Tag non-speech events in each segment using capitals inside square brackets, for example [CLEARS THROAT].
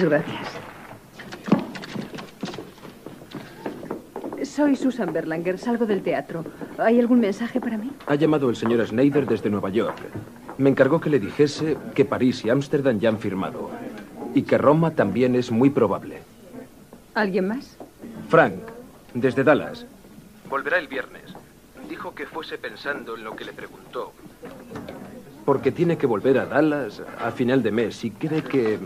Muchas gracias. Soy Susan Berlanger, salgo del teatro. ¿Hay algún mensaje para mí? Ha llamado el señor Schneider desde Nueva York. Me encargó que le dijese que París y Ámsterdam ya han firmado. Y que Roma también es muy probable. ¿Alguien más? Frank, desde Dallas. Volverá el viernes. Dijo que fuese pensando en lo que le preguntó. Porque tiene que volver a Dallas a final de mes y cree que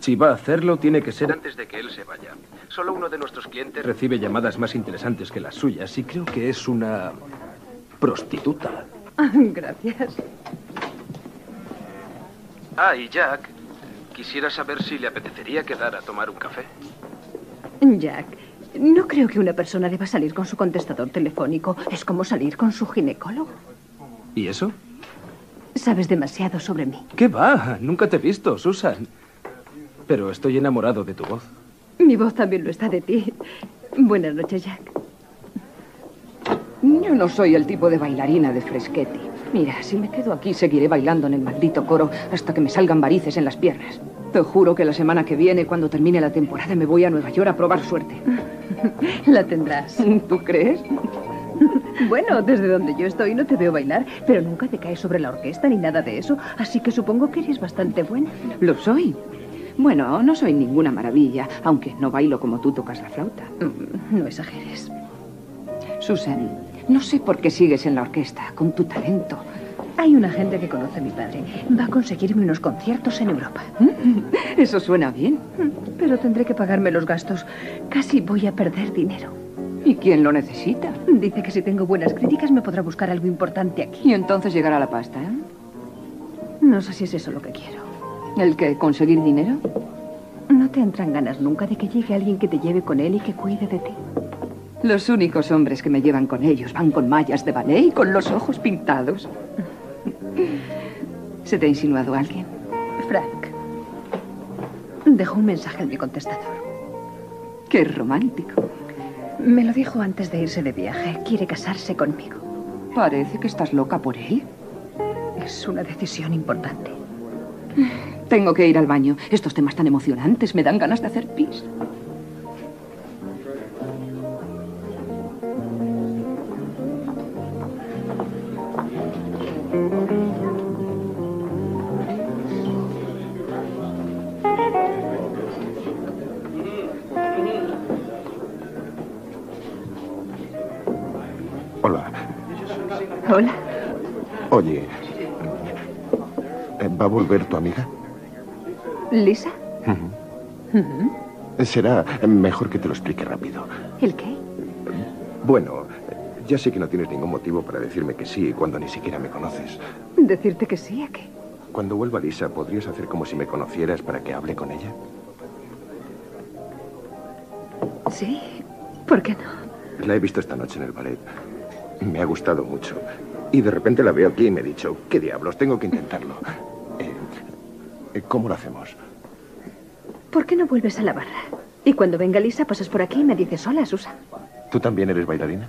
si va a hacerlo tiene que ser antes de que él se vaya. Solo uno de nuestros clientes recibe llamadas más interesantes que las suyas y creo que es una prostituta. [LAUGHS] Gracias. Ah, y Jack, quisiera saber si le apetecería quedar a tomar un café. Jack, no creo que una persona deba salir con su contestador telefónico. Es como salir con su ginecólogo. ¿Y eso? Sabes demasiado sobre mí. ¿Qué va? Nunca te he visto, Susan. Pero estoy enamorado de tu voz. Mi voz también lo está de ti. Buenas noches, Jack. Yo no soy el tipo de bailarina de Freschetti. Mira, si me quedo aquí seguiré bailando en el maldito coro hasta que me salgan varices en las piernas. Te juro que la semana que viene, cuando termine la temporada, me voy a Nueva York a probar suerte. [LAUGHS] La tendrás. ¿Tú crees? Bueno, desde donde yo estoy no te veo bailar, pero nunca te caes sobre la orquesta ni nada de eso, así que supongo que eres bastante buena. Lo soy. Bueno, no soy ninguna maravilla, aunque no bailo como tú tocas la flauta. Mm, No exageres. Susan, no sé por qué sigues en la orquesta, con tu talento. Hay una gente que conoce a mi padre. Va a conseguirme unos conciertos en Europa. [LAUGHS] Eso suena bien. Pero tendré que pagarme los gastos. Casi voy a perder dinero. ¿Y quién lo necesita? Dice que si tengo buenas críticas me podrá buscar algo importante aquí. Y entonces llegará la pasta, ¿eh? No sé si es eso lo que quiero. ¿El que conseguir dinero? ¿No te entran ganas nunca de que llegue alguien que te lleve con él y que cuide de ti? Los únicos hombres que me llevan con ellos van con mallas de ballet y con los ojos pintados. ¿Se te ha insinuado alguien? Frank. Dejó un mensaje en mi contestador. Qué romántico. Me lo dijo antes de irse de viaje. Quiere casarse conmigo. Parece que estás loca por él. Es una decisión importante. Tengo que ir al baño. Estos temas tan emocionantes me dan ganas de hacer pis. Hola. Hola. Oye, ¿va a volver tu amiga? ¿Lisa? Será mejor que te lo explique rápido. ¿El qué? Bueno, ya sé que no tienes ningún motivo para decirme que sí cuando ni siquiera me conoces. ¿Decirte que sí a qué? Cuando vuelva Lisa, ¿podrías hacer como si me conocieras para que hable con ella? Sí, ¿por qué no? La he visto esta noche en el ballet. Me ha gustado mucho. Y de repente la veo aquí y me he dicho, ¿qué diablos? Tengo que intentarlo. Eh, ¿Cómo lo hacemos? ¿Por qué no vuelves a la barra? Y cuando venga Lisa, pasas por aquí y me dices, hola, Susan. ¿Tú también eres bailarina?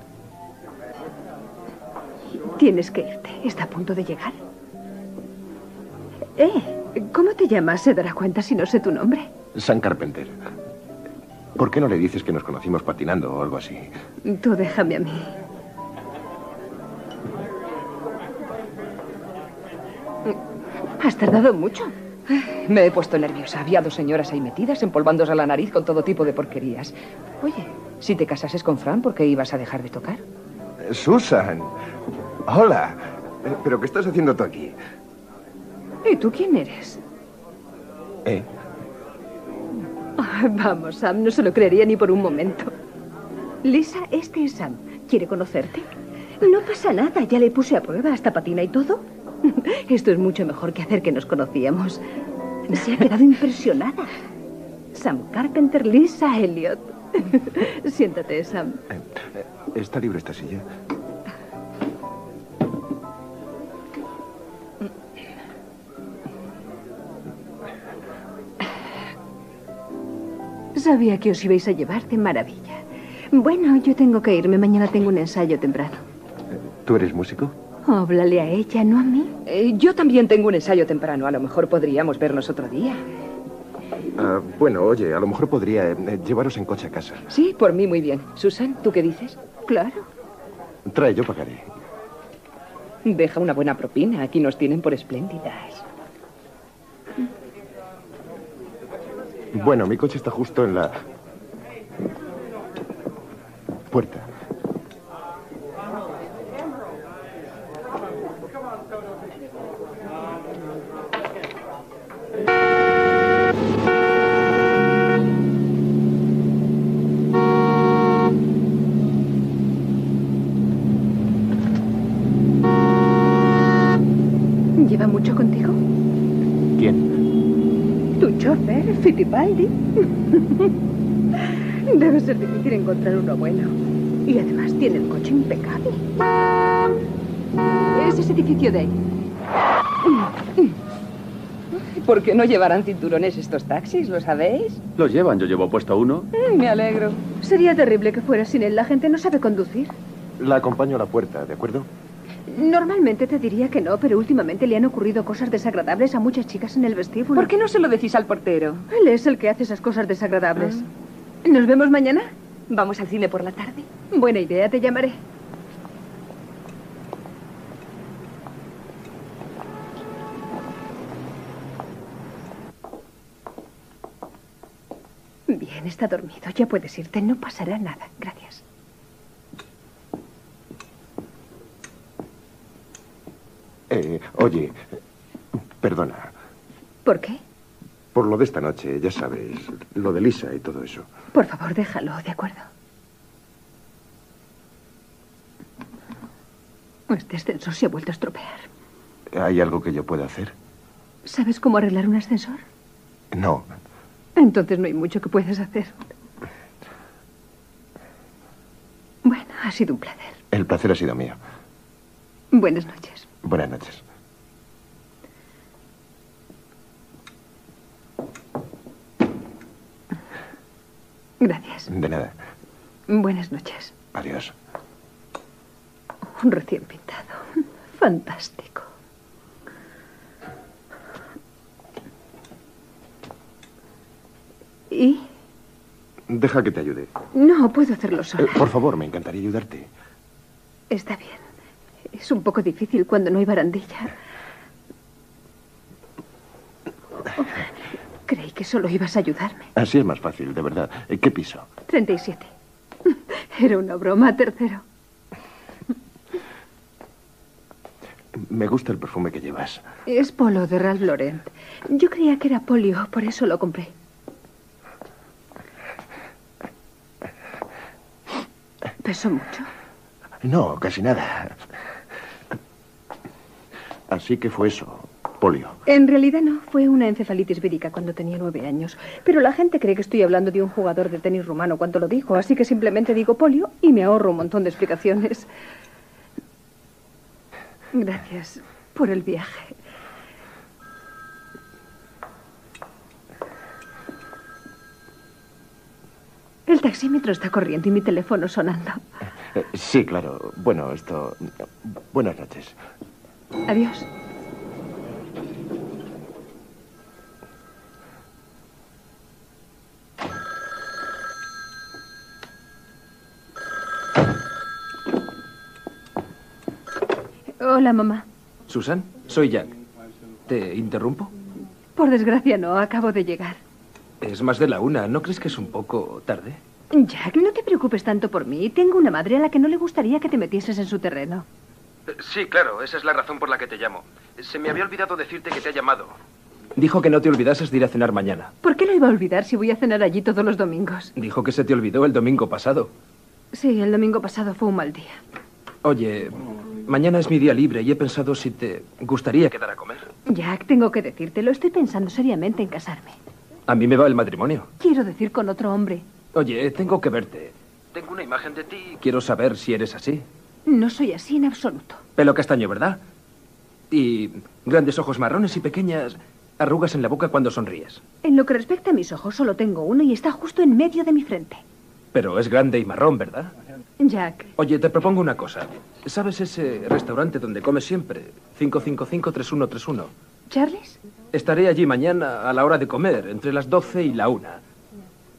Tienes que irte. Está a punto de llegar. Eh, ¿cómo te llamas? Se dará cuenta si no sé tu nombre. San Carpenter. ¿Por qué no le dices que nos conocimos patinando o algo así? Tú déjame a mí. Has tardado mucho. Me he puesto nerviosa. Había dos señoras ahí metidas, empolvándose la nariz con todo tipo de porquerías. Oye, si te casases con Fran, ¿por qué ibas a dejar de tocar? Susan. Hola. ¿Pero qué estás haciendo tú aquí? ¿Y tú quién eres? ¿Eh? Ah, vamos, Sam, no se lo creería ni por un momento. Lisa, este es Sam. ¿Quiere conocerte? No pasa nada, ya le puse a prueba hasta patina y todo. [LAUGHS] Esto es mucho mejor que hacer que nos conocíamos. Se ha quedado impresionada. Sam Carpenter, Lisa Elliot. [LAUGHS] Siéntate, Sam. Eh, ¿Está libre esta silla? Sabía que os ibais a llevar de maravilla. Bueno, yo tengo que irme. Mañana tengo un ensayo temprano. ¿Tú eres músico? Háblale a ella, no a mí. Eh, yo también tengo un ensayo temprano. A lo mejor podríamos vernos otro día. Ah, bueno, oye, a lo mejor podría eh, llevaros en coche a casa. Sí, por mí muy bien. Susan, ¿tú qué dices? Claro. Trae, yo pagaré. Deja una buena propina. Aquí nos tienen por espléndidas. Bueno, mi coche está justo en la puerta. ¿Lleva mucho contigo? ¿Quién? Tu chofer, Fittipaldi. Debe ser difícil encontrar uno bueno. Y además tiene el coche impecable. Es ese edificio de ahí. ¿Por qué no llevarán cinturones estos taxis? ¿Lo sabéis? Los llevan, yo llevo puesto uno. Mm, me alegro. Sería terrible que fuera sin él. La gente no sabe conducir. La acompaño a la puerta, ¿de acuerdo? Normalmente te diría que no, pero últimamente le han ocurrido cosas desagradables a muchas chicas en el vestíbulo. ¿Por qué no se lo decís al portero? Él es el que hace esas cosas desagradables. ¿Nos vemos mañana? Vamos al cine por la tarde. Buena idea, te llamaré. Bien, está dormido. Ya puedes irte. No pasará nada. Gracias. Eh, oye, perdona. ¿Por qué? Por lo de esta noche, ya sabes, lo de Lisa y todo eso. Por favor, déjalo, ¿de acuerdo? Este ascensor se ha vuelto a estropear. ¿Hay algo que yo pueda hacer? ¿Sabes cómo arreglar un ascensor? No. Entonces no hay mucho que puedas hacer. Bueno, ha sido un placer. El placer ha sido mío. Buenas noches. Buenas noches. Gracias. De nada. Buenas noches. Adiós. Un recién pintado. Fantástico. ¿Y? Deja que te ayude. No, puedo hacerlo Eh, sola. por favor, me encantaría ayudarte. Está bien. Es un poco difícil cuando no hay barandilla. Oh, [LAUGHS] creí que solo ibas a ayudarme. Así es más fácil, de verdad. Eh, ¿Qué piso? 37. [LAUGHS] Era una broma, tercero. Me Me gusta el perfume que llevas. Es polo de Ralph Lauren. Yo creía que era polio, por eso lo compré. ¿Pesó mucho? No, casi nada. Así que fue eso, polio. En realidad no, fue una encefalitis vírica cuando tenía nueve años. Pero la gente cree que estoy hablando de un jugador de tenis rumano cuando lo digo, así que simplemente digo polio y me ahorro un montón de explicaciones. Gracias por el viaje. El taxímetro está corriendo y mi teléfono sonando. Eh, sí, claro. Bueno, esto... Buenas noches. Adiós. Hola, mamá. Susan, soy Jack. ¿Te interrumpo? Por desgracia no, acabo de llegar. Es más de la una. ¿No crees que es un poco tarde? Jack, no te preocupes tanto por mí. Tengo una madre a la que no le gustaría que te metieses en su terreno. Eh, Sí, claro. Esa es la razón por la que te llamo. Se me había olvidado decirte que te ha llamado. Dijo que no te olvidases de ir a cenar mañana. ¿Por qué lo iba a olvidar si voy a cenar allí todos los domingos? Dijo que se te olvidó el domingo pasado. Sí, el domingo pasado fue un mal día. Oye, mañana es mi día libre y he pensado si te gustaría quedar a comer. Jack, tengo que decírtelo. Estoy pensando seriamente en casarme. A mí me va el matrimonio. Quiero decir con otro hombre. Oye, tengo que verte. Tengo una imagen de ti y quiero saber si eres así. No soy así en absoluto. Pelo castaño, ¿verdad? Y grandes ojos marrones y pequeñas arrugas en la boca cuando sonríes. En lo que respecta a mis ojos, solo tengo uno y está justo en medio de mi frente. Pero es grande y marrón, ¿verdad? Jack, Oye, te propongo una cosa. ¿Sabes ese restaurante donde comes siempre? 555-3131. ¿Charles? Estaré allí mañana a la hora de comer, entre las 12 y la 1.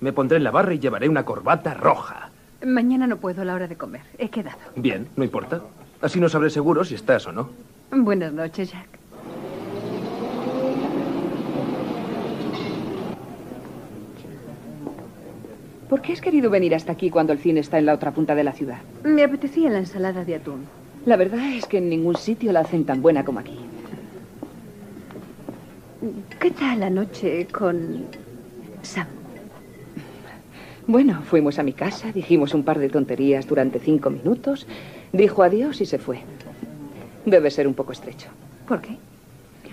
Me pondré en la barra y llevaré una corbata roja. Mañana no puedo a la hora de comer. He quedado. Bien, no importa. Así no sabré seguro si estás o no. Buenas noches, Jack. ¿Por qué has querido venir hasta aquí cuando el cine está en la otra punta de la ciudad? Me apetecía la ensalada de atún. La verdad es que en ningún sitio la hacen tan buena como aquí. ¿Qué tal la noche con Sam? Bueno, fuimos a mi casa, dijimos un par de tonterías durante cinco minutos, dijo adiós y se fue. Debe ser un poco estrecho. ¿Por qué?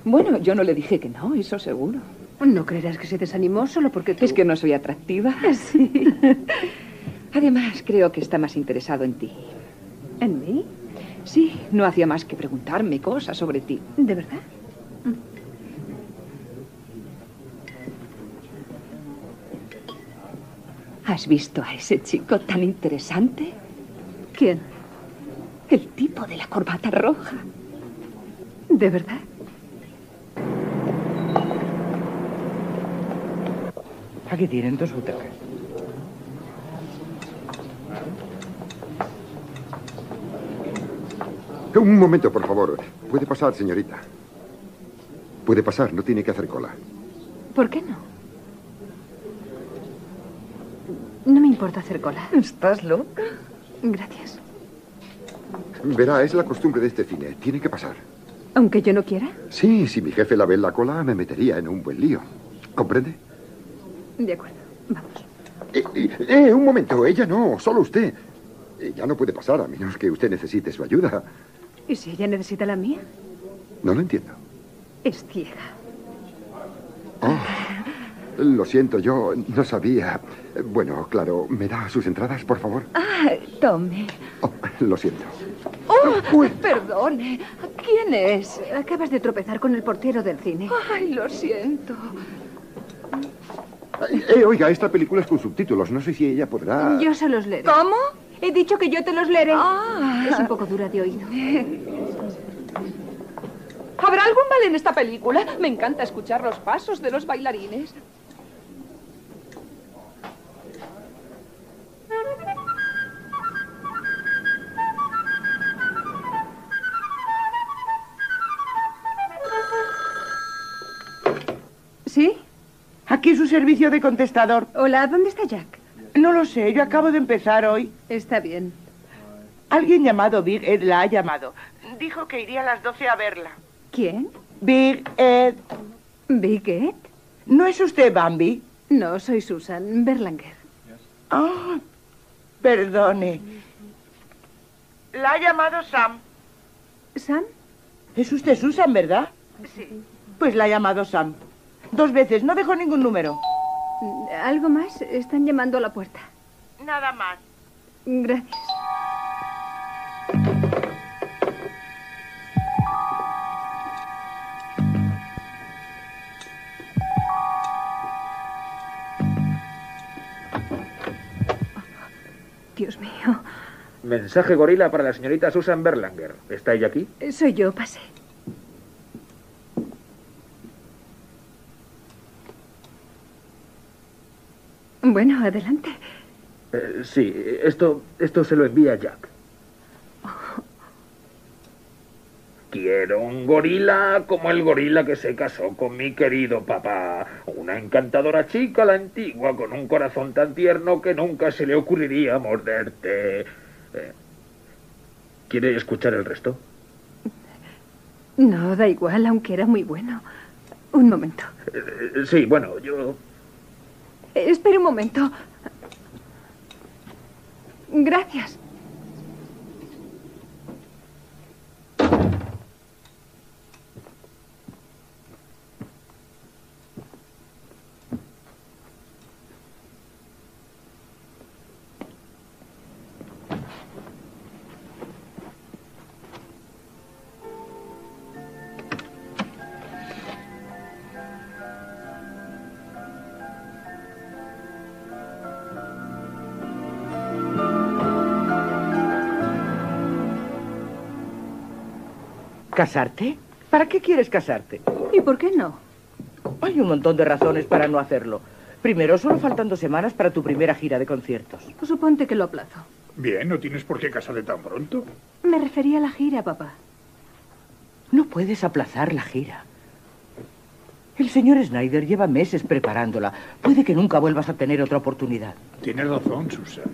Bueno, yo no le dije que no, eso seguro. No creerás que se desanimó solo porque tú... Es que no soy atractiva. [LAUGHS] Sí. Además, creo que está más interesado en ti. ¿En mí? Sí, no hacía más que preguntarme cosas sobre ti. ¿De verdad? ¿Has visto a ese chico tan interesante? ¿Quién? El tipo de la corbata roja. ¿De verdad? Aquí tienen dos butacas. Un momento, por favor. Puede pasar, señorita. Puede pasar, no tiene que hacer cola. ¿Por qué no? No me importa hacer cola. [LAUGHS] ¿Estás loca? Gracias. Verá, es la costumbre de este cine. Tiene que pasar. Aunque yo no quiera. Sí, si mi jefe la ve en la cola, me metería en un buen lío. ¿Comprende? De acuerdo. Vamos. Eh, eh, eh, un momento, ella no, solo usted. Ella no puede pasar a menos que usted necesite su ayuda. ¿Y si ella necesita la mía? No lo entiendo. Es ciega. Lo siento, yo no sabía. Bueno, claro, ¿me da sus entradas, por favor? Ah, tome. Oh, lo siento. ¡Oh! Perdone. ¿Quién es? Acabas de tropezar con el portero del cine. Ay, lo siento. Eh, oiga, esta película es con subtítulos. No sé si ella podrá... Yo se los leeré. ¿Cómo? He dicho que yo te los leeré. Ah. Es un poco dura de oído. ¿Habrá algún mal en esta película? Me encanta escuchar los pasos de los bailarines. Aquí su servicio de contestador. Hola, ¿dónde está Jack? No lo sé, yo acabo de empezar hoy. Está bien. Alguien llamado Big Ed la ha llamado. dijo que iría a las 12 a verla. ¿Quién? Big Ed. ¿Big Ed? ¿No es usted Bambi? No, soy Susan Berlanger. Ah, perdone. La ha llamado Sam. ¿Sam? Es usted Susan, ¿verdad? Sí. Pues la ha llamado Sam. Dos veces, no dejó ningún número. ¿Algo más? Están llamando a la puerta. Nada más. Gracias. Dios mío. Mensaje gorila para la señorita Susan Berlanger. ¿Está ella aquí? Soy yo, pasé. Bueno, adelante. Eh, sí, esto, esto se lo envía Jack. Quiero un gorila como el gorila que se casó con mi querido papá. Una encantadora chica, la antigua, con un corazón tan tierno que nunca se le ocurriría morderte. Eh, ¿Quiere escuchar el resto? No, da igual, aunque era muy bueno. Un momento. Eh, sí, bueno, yo... Eh, Espera un momento. Gracias. ¿Casarte? ¿Para qué quieres casarte? ¿Y por qué no? Hay un montón de razones para no hacerlo. Primero, solo faltan dos semanas para tu primera gira de conciertos. Pues suponte que lo aplazo. Bien, no tienes por qué casarte tan pronto. Me refería a la gira, papá. No puedes aplazar la gira. El señor Snyder lleva meses preparándola. Puede que nunca vuelvas a tener otra oportunidad. Tienes razón, Susan.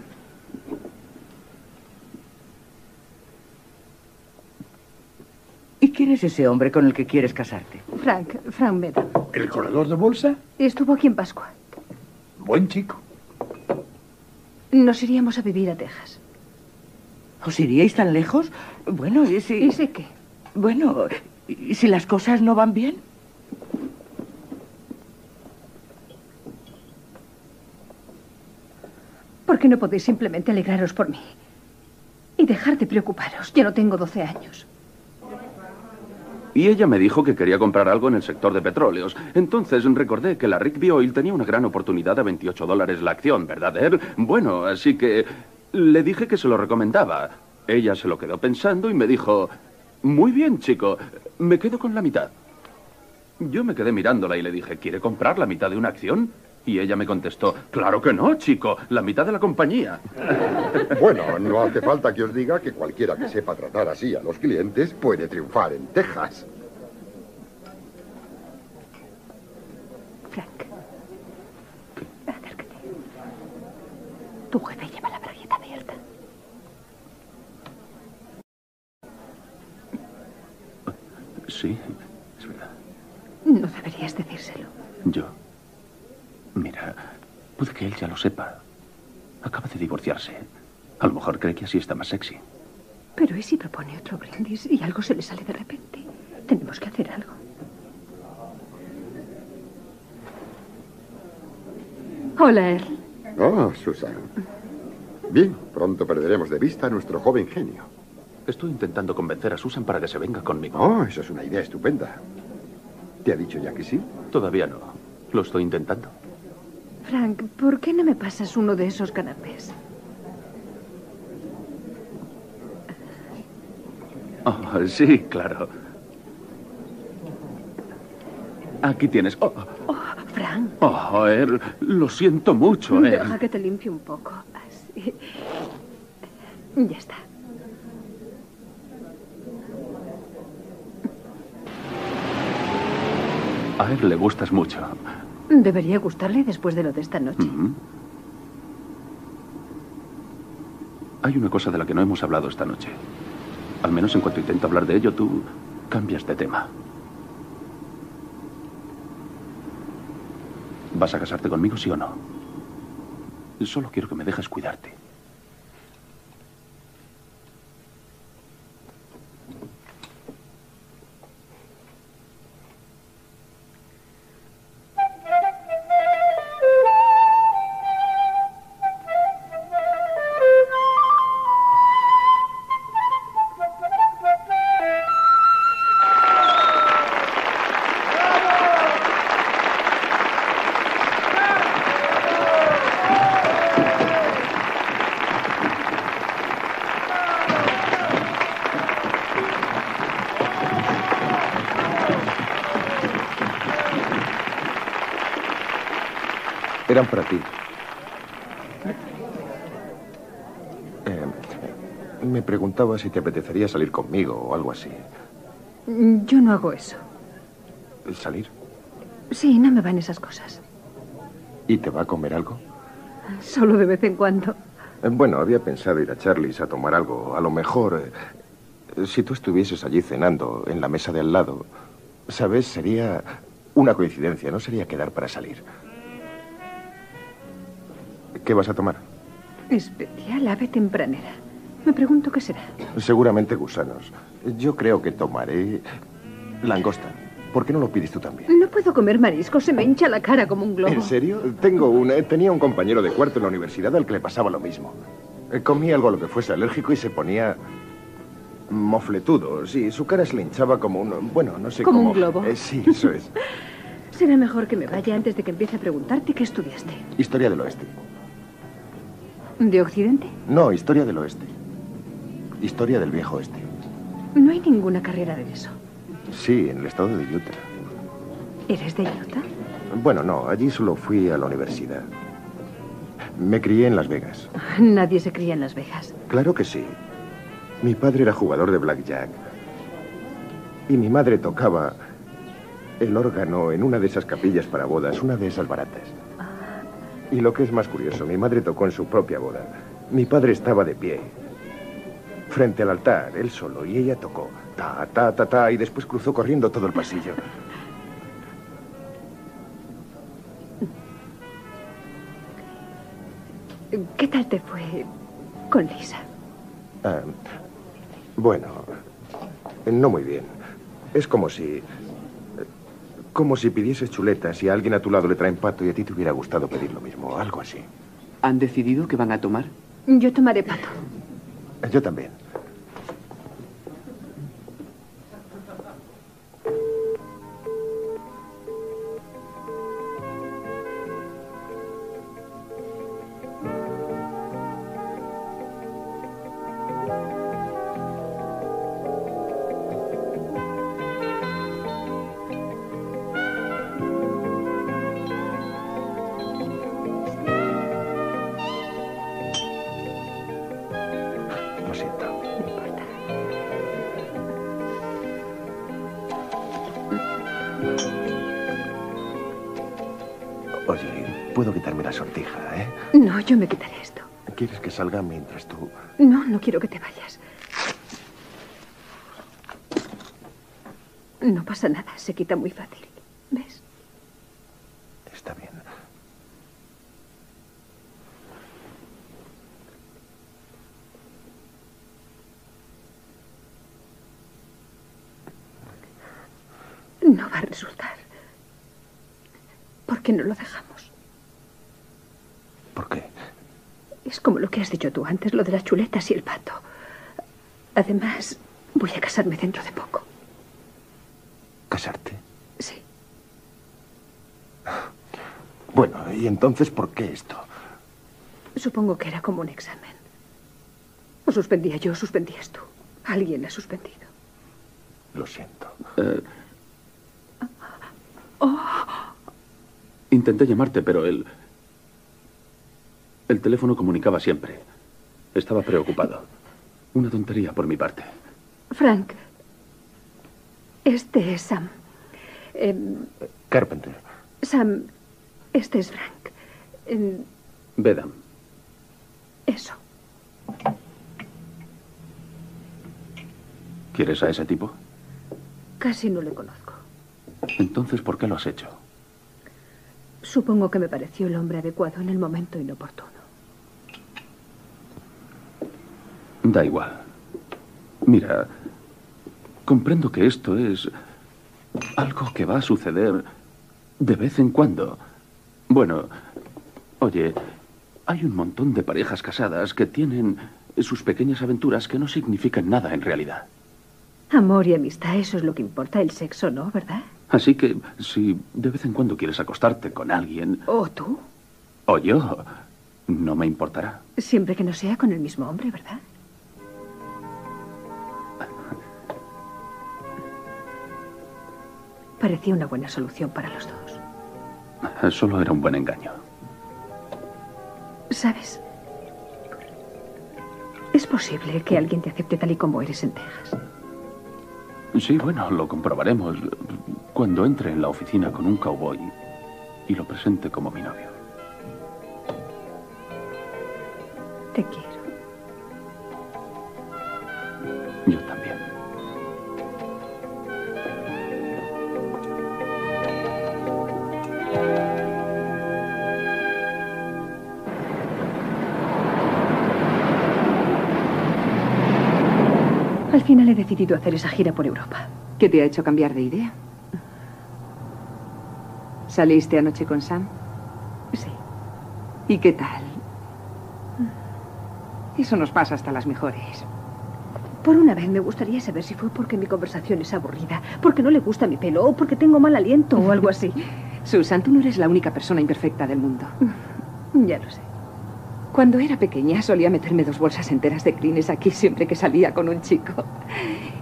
Quién es ese hombre con el que quieres casarte? Frank, Frank Meadow. ¿El corredor de bolsa? Estuvo aquí en Pascua. Buen chico. Nos iríamos a vivir a Texas. ¿Os iríais tan lejos? Bueno, ¿y si... ¿Y sé qué? Bueno, ¿y si las cosas no van bien? ¿Por qué no podéis simplemente alegraros por mí? Y dejar de preocuparos. Yo no tengo 12 años. Y ella me dijo que quería comprar algo en el sector de petróleos. Entonces recordé que la Rigby Oil tenía una gran oportunidad a 28 dólares la acción, ¿verdad? Bueno, así que le dije que se lo recomendaba. Ella se lo quedó pensando y me dijo, muy bien, chico, me quedo con la mitad. Yo me quedé mirándola y le dije, ¿quiere comprar la mitad de una acción? Y ella me contestó, claro que no, chico, la mitad de la compañía. [LAUGHS] Bueno, no hace falta que os diga que cualquiera que sepa tratar así a los clientes puede triunfar en Texas. Frank. Acércate. Tu jefe lleva la bragueta abierta. Sí, es verdad. No deberías decírselo. Yo. Mira, puede que él ya lo sepa. Acaba de divorciarse. A lo mejor cree que así está más sexy. Pero ¿y si propone otro brindis y algo se le sale de repente? Tenemos que hacer algo. Hola, Earl. Oh, Susan. Bien, pronto perderemos de vista a nuestro joven genio. Estoy intentando convencer a Susan para que se venga conmigo. Oh, eso es una idea estupenda. ¿Te ha dicho ya que sí? Todavía no. Lo estoy intentando. Frank, ¿por qué no me pasas uno de esos canapés? Oh, sí, claro. Aquí tienes. Oh, Oh, Frank. oh, Earl, lo siento mucho, eh. Deja que te limpie un poco. Así. Ya está. A él le gustas mucho. Debería gustarle después de lo de esta noche. Hay una cosa de la que no hemos hablado esta noche. Al menos en cuanto intento hablar de ello, tú cambias de tema. ¿Vas a casarte conmigo, sí o no? Solo quiero que me dejes cuidarte. Eran para ti. Eh, me preguntaba si te apetecería salir conmigo o algo así. Yo no hago eso. ¿Salir? Sí, no me van esas cosas. ¿Y te va a comer algo? Solo de vez en cuando. Eh, Bueno, había pensado ir a Charlie's a tomar algo. A lo mejor, eh, si tú estuvieses allí cenando en la mesa de al lado, ¿sabes? Sería una coincidencia, no sería quedar para salir. ¿Qué vas a tomar? Especial ave tempranera. Me pregunto qué será. Seguramente gusanos. Yo creo que tomaré langosta. ¿Por qué no lo pides tú también? No puedo comer marisco, se me hincha la cara como un globo. ¿En serio? Tengo un, eh, tenía un compañero de cuarto en la universidad al que le pasaba lo mismo. Eh, Comía algo a lo que fuese alérgico y se ponía mofletudo. Sí, su cara se le hinchaba como un... Bueno, no sé Como cómo... un globo. Eh, sí, eso es. [LAUGHS] Será mejor que me vaya antes de que empiece a preguntarte qué estudiaste. Historia del oeste. ¿De Occidente? No, historia del oeste. Historia del viejo oeste. No hay ninguna carrera de eso. Sí, en el estado de Utah. ¿Eres de Utah? Bueno, no, allí solo fui a la universidad. Me crié en Las Vegas. Nadie se cría en Las Vegas. Claro que sí. Mi padre era jugador de blackjack. Y mi madre tocaba el órgano en una de esas capillas para bodas, una de esas baratas. Y lo que es más curioso, mi madre tocó en su propia boda. Mi padre estaba de pie, frente al altar, él solo, y ella tocó. Ta, ta, ta, ta, y después cruzó corriendo todo el pasillo. ¿Qué tal te fue con Lisa? Ah, bueno, no muy bien. Es como si... Como si pidieses chuletas y a alguien a tu lado le traen pato y a ti te hubiera gustado pedir lo mismo, algo así. ¿Han decidido qué van a tomar? Yo tomaré pato. Yo también. Mientras tú... No, no quiero que te vayas. No pasa nada, se quita muy fácil. ¿Ves? Está bien. No va a resultar. ¿Por qué no lo dejamos? ¿Por qué? Es como lo que has dicho tú antes, lo de las chuletas y el pato. Además, voy a casarme dentro de poco. ¿Casarte? Sí. Bueno, ¿y entonces por qué esto? Supongo que era como un examen. O suspendía yo o suspendías tú. Alguien ha suspendido. Lo siento. Eh, Intenté llamarte, pero el... El teléfono comunicaba siempre. Estaba preocupado. Una tontería por mi parte. Frank, este es Sam. Em, Carpenter. Sam, este es Frank. Em, Bedam. eso. ¿Quieres a ese tipo? Casi no le conozco. Entonces, ¿por qué lo has hecho? Supongo que me pareció el hombre adecuado en el momento inoportuno. Da igual. Mira, comprendo que esto es algo que va a suceder de vez en cuando. Bueno, oye, hay un montón de parejas casadas que tienen sus pequeñas aventuras que no significan nada en realidad. Amor y amistad, eso es lo que importa. El sexo no, ¿verdad? Así que si de vez en cuando quieres acostarte con alguien, ¿O tú? o yo, no me importará. Siempre que no sea con el mismo hombre, ¿verdad? Parecía una buena solución para los dos. Solo era un buen engaño. ¿Sabes? Es posible que alguien te acepte tal y como eres en Texas. Sí, bueno, lo comprobaremos cuando entre en la oficina con un cowboy y lo presente como mi novio. Te quiero. Yo también. Al final he decidido hacer esa gira por Europa. ¿Qué te ha hecho cambiar de idea? ¿Saliste anoche con Sam? Sí. ¿Y qué tal? Eso nos pasa hasta las mejores. Por una vez me gustaría saber si fue porque mi conversación es aburrida, porque no le gusta mi pelo o porque tengo mal aliento o algo así. [LAUGHS] Susan, tú no eres la única persona imperfecta del mundo. Ya lo sé. Cuando era pequeña solía meterme dos bolsas enteras de crines aquí siempre que salía con un chico.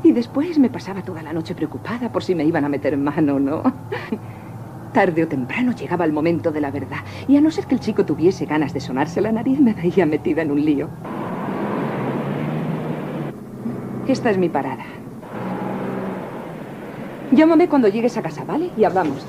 Y después me pasaba toda la noche preocupada por si me iban a meter mano o no. Tarde o temprano llegaba el momento de la verdad. Y a no ser que el chico tuviese ganas de sonarse la nariz, me veía metida en un lío. Esta es mi parada. Llámame cuando llegues a casa, ¿vale? Y hablamos.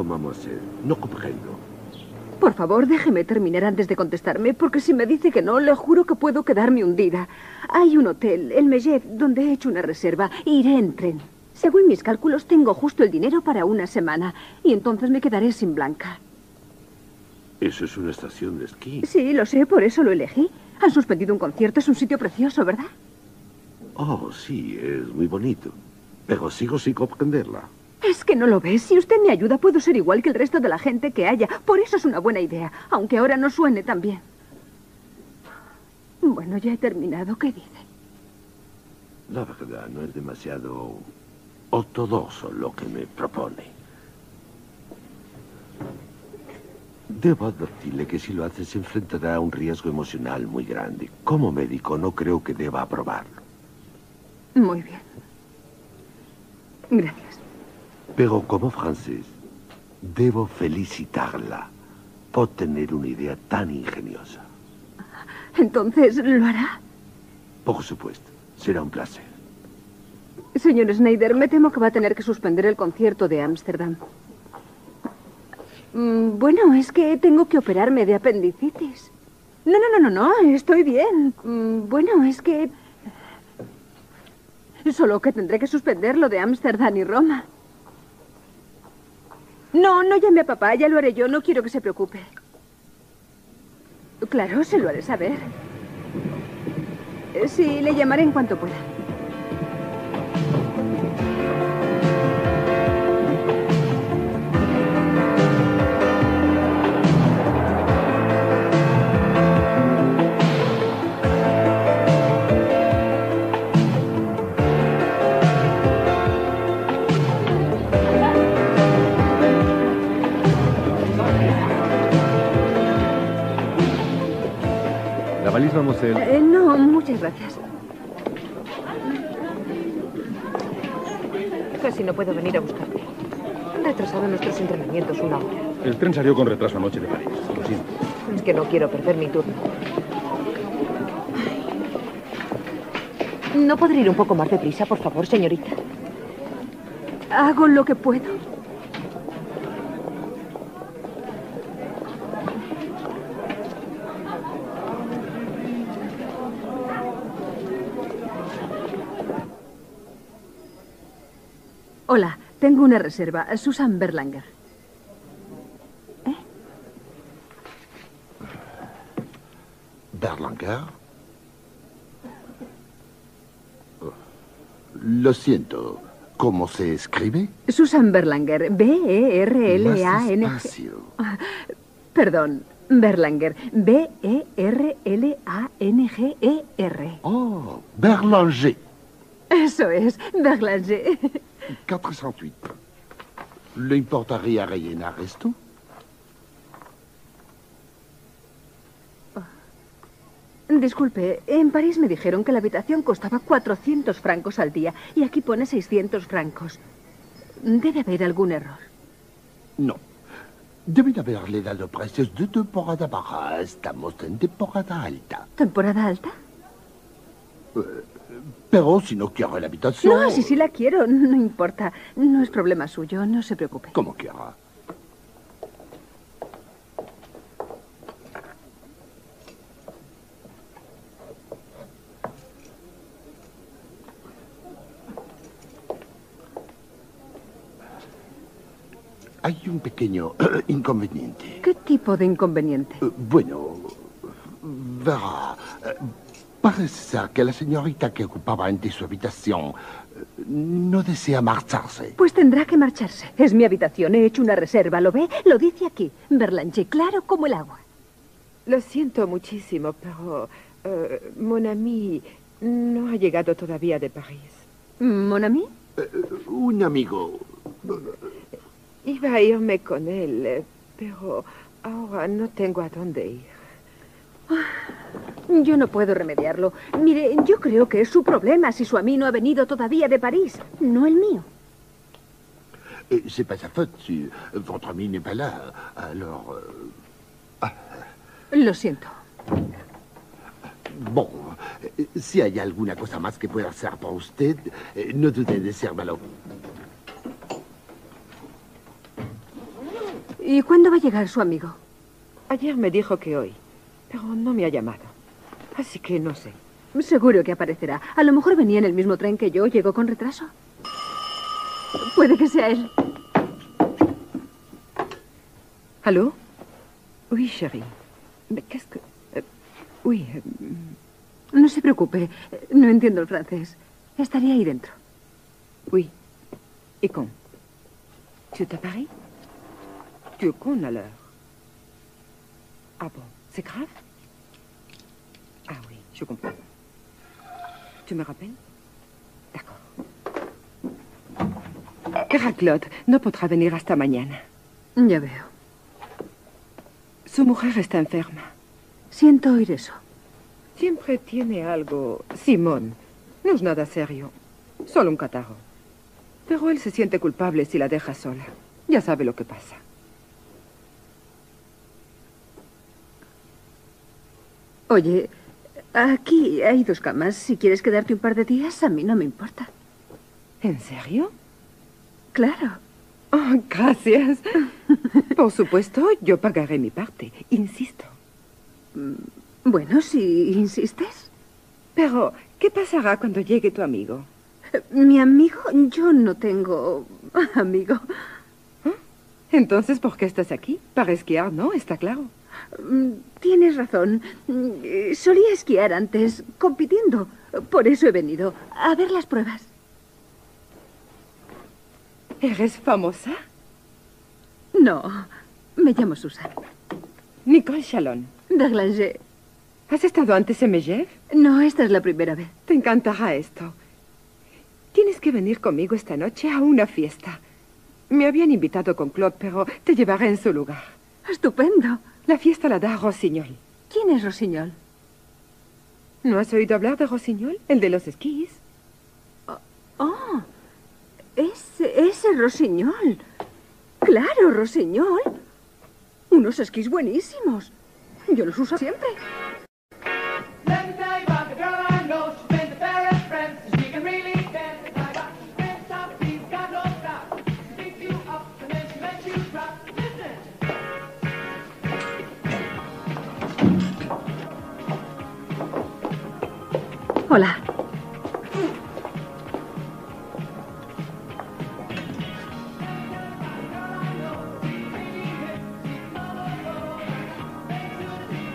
Pero, mademoiselle, no comprendo. Por favor, déjeme terminar antes de contestarme, porque si me dice que no, le juro que puedo quedarme hundida. Hay un hotel, el Mejev, donde he hecho una reserva. Iré en tren. Según mis cálculos, tengo justo el dinero para una semana. Y entonces me quedaré sin Blanca. Eso es una estación de esquí. Sí, lo sé, por eso lo elegí. Han suspendido un concierto, es un sitio precioso, ¿verdad? Oh, sí, es muy bonito. Pero sigo sin comprenderla. Es que no lo ves. Si usted me ayuda, puedo ser igual que el resto de la gente que haya. Por eso es una buena idea, aunque ahora no suene tan bien. Bueno, ya he terminado. ¿Qué dice? La verdad, no es demasiado ortodoxo lo que me propone. Debo advertirle que si lo hace se enfrentará a un riesgo emocional muy grande. Como médico no creo que deba aprobarlo. Muy bien. Gracias. Pero como francés, debo felicitarla por tener una idea tan ingeniosa. Entonces, ¿lo hará? Por supuesto, será un placer. Señor Snyder, me temo que va a tener que suspender el concierto de Ámsterdam. Mm, Bueno, es que tengo que operarme de apendicitis. No, no, no, no, no, estoy bien. Mm, Bueno, es que... Solo que tendré que suspender lo de Ámsterdam y Roma. No, no llame a papá, ya lo haré yo, no quiero que se preocupe. Claro, se lo haré saber. Eh, Sí, le llamaré en cuanto pueda. La valise, mademoiselle. Eh, no, muchas gracias. Casi no puedo venir a buscarte. Han retrasado nuestros entrenamientos una hora. El tren salió con retraso anoche de París. Lo siento. Es que no quiero perder mi turno. ¿No podría ir un poco más deprisa, por favor, señorita? Hago lo que puedo. Hola, tengo una reserva. Susan Berlanger. ¿Berlanger? Lo siento. ¿Cómo se escribe? Susan Berlanger. E B-E-R-L-A-N. Más despacio. Perdón, Berlanger. E B-E-R-L-A-N-G-E-R. Oh, Berlanger. Eso es, Berlanger. 408. ¿Le importaría rellenar esto? Disculpe, en París me dijeron que la habitación costaba 400 francos al día y aquí pone 600 francos. Debe haber algún error. No. Deben haberle dado precios de temporada baja. Estamos en temporada alta. ¿Temporada alta? Pero si no quiere la habitación... No, sí, sí la quiero, [LAUGHS] no importa. No es problema suyo, no se preocupe. Como quiera. Hay un pequeño [CLEARS THROAT] inconveniente. ¿Qué tipo de inconveniente? Eh, Bueno, verá, eh, parece ser que la señorita que ocupaba antes su habitación eh, no desea marcharse. Pues tendrá que marcharse. Es mi habitación, he hecho una reserva, ¿lo ve? Lo dice aquí. Berlanche, claro como el agua. Lo siento muchísimo, pero eh, Mon ami no ha llegado todavía de París. ¿Mon ami? Un amigo. Iba a irme con él, eh, pero ahora no tengo a dónde ir. Yo no puedo remediarlo. Mire, yo creo que es su problema si su ami no ha venido todavía de París, no el mío. Et c'est pas sa faute si votre ami n'est pas là. Alors, euh, Lo siento. bon, eh, si hay alguna cosa más que pueda hacer por usted, eh, no dude en decírmelo. ¿Y cuándo va a llegar su amigo? Ayer me dijo que hoy, pero no me ha llamado. Así que no sé. Seguro que aparecerá. A lo mejor venía en el mismo tren que yo. ¿Llegó con retraso? Puede que sea él. ¿Aló? Oui, chérie. Mais qu'est-ce que... oui, No se preocupe. No entiendo el francés. Estaría ahí dentro. oui. Et quand Tu es à Paris Tu es con alors Ah bon, c'est grave Ah oui, je comprends. Tu me rappelles D'accord. Heraclote no podrá venir hasta mañana. Ya veo. Su mujer está enferma. Siento oír eso. Siempre tiene algo. Simón. No es nada serio. Solo un catarro. Pero él se siente culpable si la deja sola. Ya sabe lo que pasa. Oye, aquí hay dos camas. Si quieres quedarte un par de días, a mí no me importa. ¿En serio? Claro. Oh, gracias. Por supuesto, yo pagaré mi parte. Insisto. Bueno, si insistes. Pero, ¿qué pasará cuando llegue tu amigo? Mi amigo, yo no tengo amigo. Entonces, ¿por qué estás aquí? Para esquiar, ¿no? Está claro. Mm, Tienes razón. Mm, Solía esquiar antes, compitiendo. Por eso he venido, a ver las pruebas. ¿Eres famosa? No, me llamo Susan. Nicole Chalon. Berlanger. ¿Has estado antes en Megève? No, esta es la primera vez. Te encantará esto. Tienes que venir conmigo esta noche a una fiesta. Me habían invitado con Claude, pero te llevaré en su lugar. Estupendo. La fiesta la da Rossignol. ¿Quién es Rosiñol? ¿No has oído hablar de Rossignol? El de los esquís. Oh, ese, ese Rosiñol. Claro, Rosiñol. Unos esquís buenísimos. Yo los uso siempre. Hola.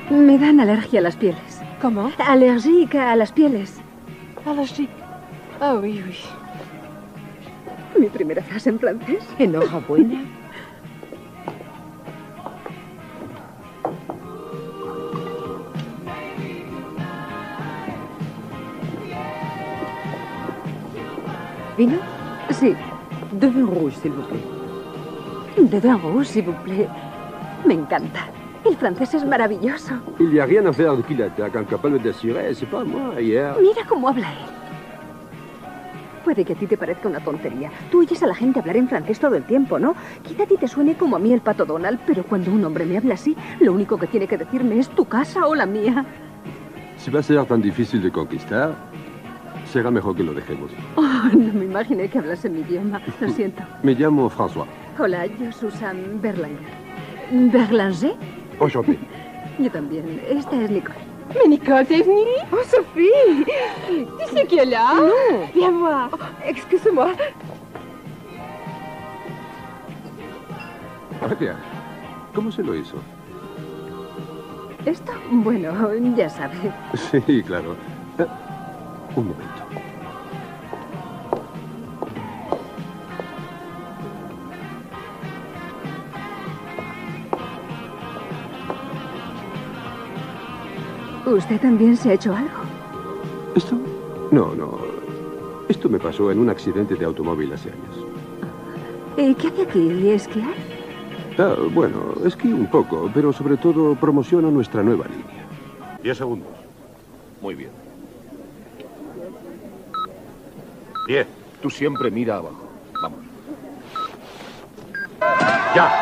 Me dan alergia a las pieles. ¿Cómo? Alergica a las pieles. Allergique. Ah, oui, oui. Mi primera frase en francés. Enhorabuena. ¿Vino? Sí. De vin rouge, s'il vous plaît. De vin rouge, s'il vous plaît. Me encanta. El francés es maravilloso. Il n'y a rien à faire de qui l'attaque. Incapable d'assurer, c'est pas moi, hier. Mira cómo habla él. Puede que a ti te parezca una tontería. Tú oyes a la gente hablar en francés todo el tiempo, ¿no? Quizá a ti te suene como a mí el pato Donald, pero cuando un hombre me habla así, lo único que tiene que decirme es tu casa o la mía. Si va a ser tan difícil de conquistar, será mejor que lo dejemos. Oh, no me imaginé que hablase mi idioma. Lo siento. [LAUGHS] Me llamo François. Hola, yo Susan Berlanger. ¿Berlanger? Enchanté. Yo también. Esta es Nicole. Mais Nicole, t'es venue Oh, Sophie Tu sais qui est là Non Viens voir. Excuse-moi. Gracias. ¿Cómo se lo hizo? ¿Esto? Bueno, ya sabe. Sí, claro. Un momento. ¿Usted también se ha hecho algo? ¿Esto? No, no. Esto me pasó en un accidente de automóvil hace años. ¿Y qué hace aquí? ¿Esquiar? Ah, bueno, esquí un poco, pero sobre todo promociono nuestra nueva línea. Diez segundos. Muy bien. Diez. Tú siempre mira abajo. Vamos. ¡Ya!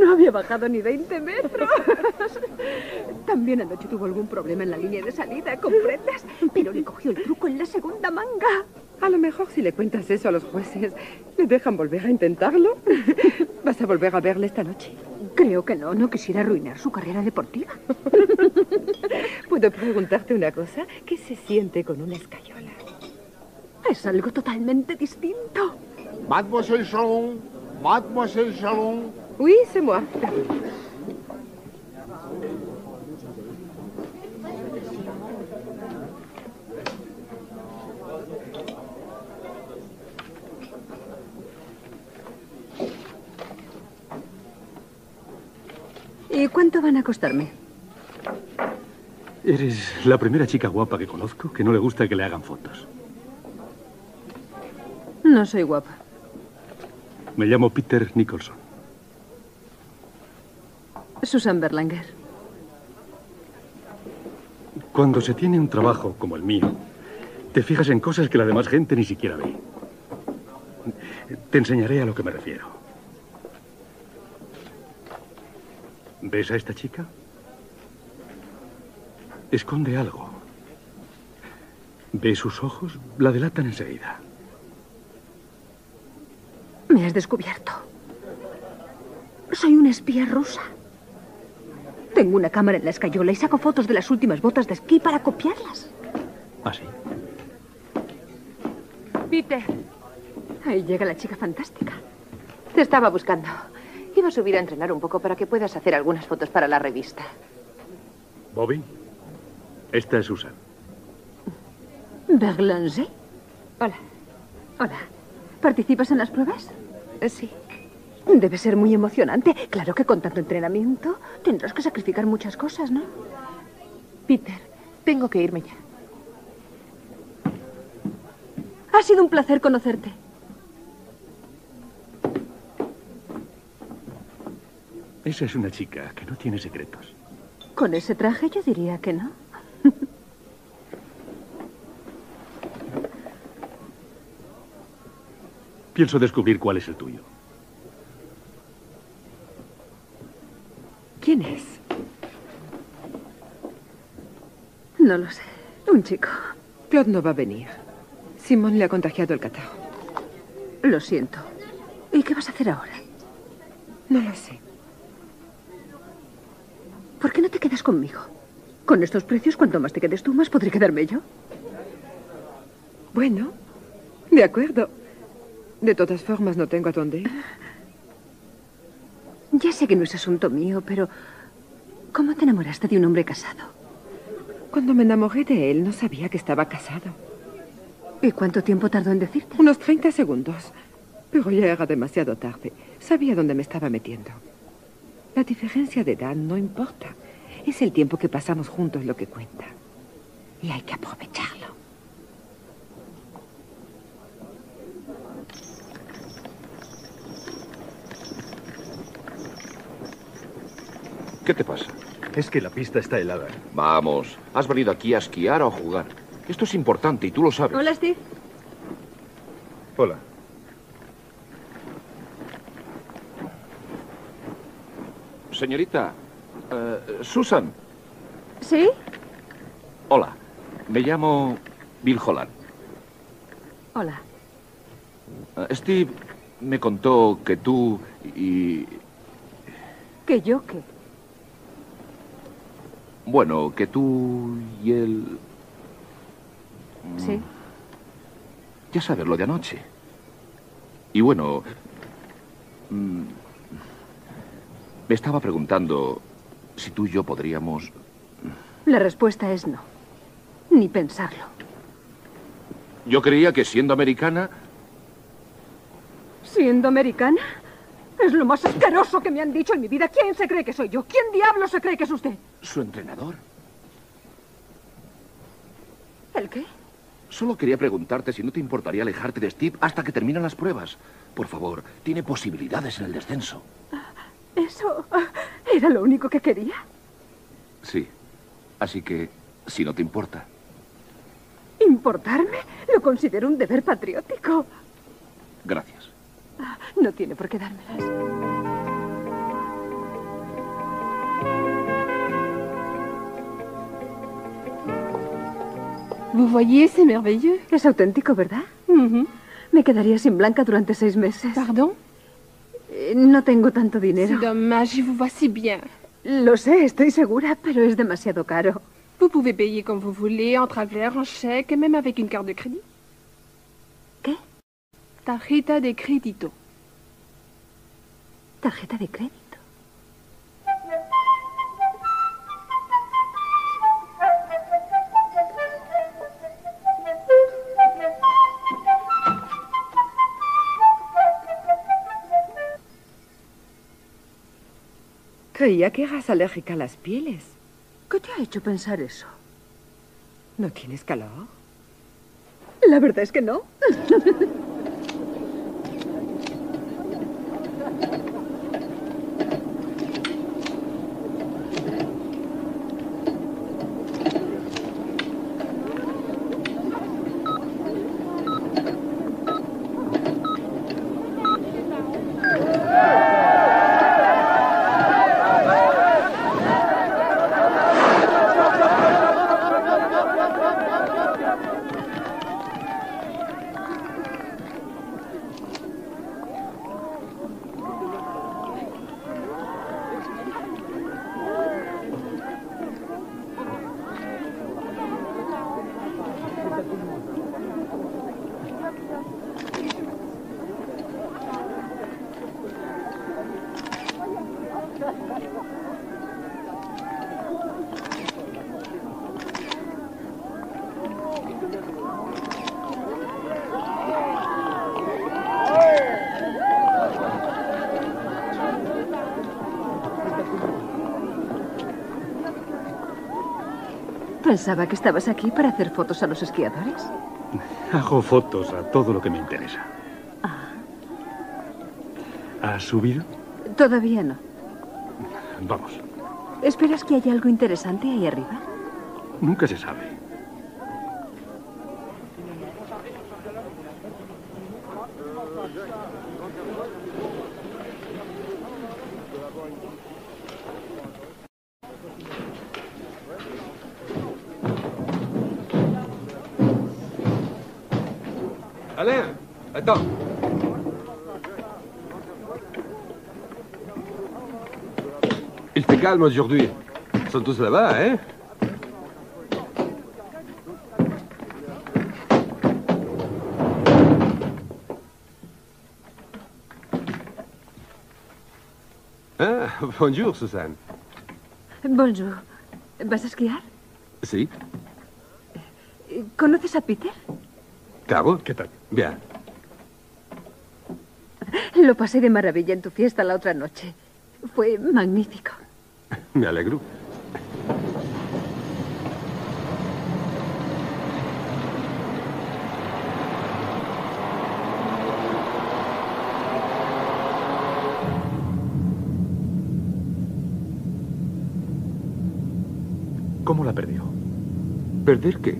No había bajado ni 20 metros. También anoche tuvo algún problema en la línea de salida, ¿comprendes? Pero le cogió el truco en la segunda manga. A lo mejor si le cuentas eso a los jueces, ¿le dejan volver a intentarlo? [LAUGHS] ¿Vas a volver a verle esta noche? Creo que no, no quisiera arruinar su carrera deportiva. [LAUGHS] ¿Puedo preguntarte una cosa? ¿Qué se siente con una escayola? Es algo totalmente distinto. Mademoiselle Chalon, Mademoiselle Chalon. Oui, c'est moi. ¿Y cuánto van a costarme? Eres la primera chica guapa que conozco que no le gusta que le hagan fotos. No soy guapa. Me llamo Peter Nicholson. Susan Berlanger. Cuando se tiene un trabajo como el mío, te fijas en cosas que la demás gente ni siquiera ve. Te enseñaré a lo que me refiero. ¿Ves a esta chica? Esconde algo. Ve sus ojos, la delatan enseguida. Me has descubierto. Soy una espía rusa. Tengo una cámara en la escayola y saco fotos de las últimas botas de esquí para copiarlas. ¿Ah, sí? Peter. Ahí llega la chica fantástica. Te estaba buscando. Iba a subir a entrenar un poco para que puedas hacer algunas fotos para la revista. Bobby, esta es Susan. Berlanger. Hola. Hola. ¿Participas en las pruebas? Sí. Debe ser muy emocionante. Claro que con tanto entrenamiento tendrás que sacrificar muchas cosas, ¿no? Peter, tengo que irme ya. Ha sido un placer conocerte. Esa es una chica que no tiene secretos. Con ese traje yo diría que no. [LAUGHS] Pienso descubrir cuál es el tuyo. ¿Quién es? No lo sé. Un chico. Claude no va a venir. Simón le ha contagiado el catarro. Lo siento. ¿Y qué vas a hacer ahora? No lo sé. ¿Por qué no te quedas conmigo? Con estos precios, cuanto más te quedes tú, más podré quedarme yo. Bueno, de acuerdo. De todas formas, no tengo a dónde ir. Ya sé que no es asunto mío, pero ¿cómo te enamoraste de un hombre casado? Cuando me enamoré de él, no sabía que estaba casado. ¿Y cuánto tiempo tardó en decirte? Unos 30 segundos. Pero ya era demasiado tarde. Sabía dónde me estaba metiendo. La diferencia de edad no importa. Es el tiempo que pasamos juntos lo que cuenta. Y hay que aprovecharlo. ¿Qué te pasa? Es que la pista está helada. Vamos, has venido aquí a esquiar o a jugar. Esto es importante y tú lo sabes. Hola, Steve. Hola. Señorita, eh, Susan. ¿Sí? Hola, me llamo Bill Holland. Hola. Eh, Steve me contó que tú y... ¿Que yo qué? Bueno, que tú y él... Sí. Ya sabes lo de anoche. Y bueno... mm, Me estaba preguntando si tú y yo podríamos... La respuesta es no. Ni pensarlo. Yo creía que siendo americana... ¿Siendo americana? Es lo más asqueroso que me han dicho en mi vida. ¿Quién se cree que soy yo? ¿Quién diablo se cree que es usted? Su entrenador. ¿El qué? Solo quería preguntarte si no te importaría alejarte de Steve hasta que terminan las pruebas. Por favor, tiene posibilidades en el descenso. ¿Eso era lo único que quería? Sí. Así que, si no te importa. ¿Importarme? Lo considero un deber patriótico. Gracias. Ah, no tiene por qué dármelas. Vous voyez, c'est. Es auténtico, ¿verdad? Uh. Me quedaría sin Blanca durante seis meses. ¿Perdón? No tengo tanto dinero. dommage, je vous vois si bien. Lo sé, estoy segura, pero es demasiado caro. Vous pouvez payer comme vous voulez, en travers, en chèque, même avec une carte de crédit. ¿Qué? Tarjeta de crédito. Tarjeta de crédito. Creía que eras alérgica a las pieles. ¿Qué te ha hecho pensar eso? ¿No tienes calor? La verdad es que no. [LAUGHS] Pensaba que estabas aquí para hacer fotos a los esquiadores. Hago fotos a todo lo que me interesa. ¿Has subido? Todavía no. Vamos. ¿Esperas que haya algo interesante ahí arriba? Nunca se sabe. Alain, attends. Il fait calme aujourd'hui. Ils sont tous là-bas, hein Ah, [LAUGHS] bonjour, Suzanne. Bonjour. ¿Vas a esquiar? Sí, ¿Conoces a Peter? Claro. ¿Qué tal? Bien. Lo pasé de maravilla en tu fiesta la otra noche. Fue magnífico. [LAUGHS] Me alegro. ¿Cómo la perdió? ¿Perder qué?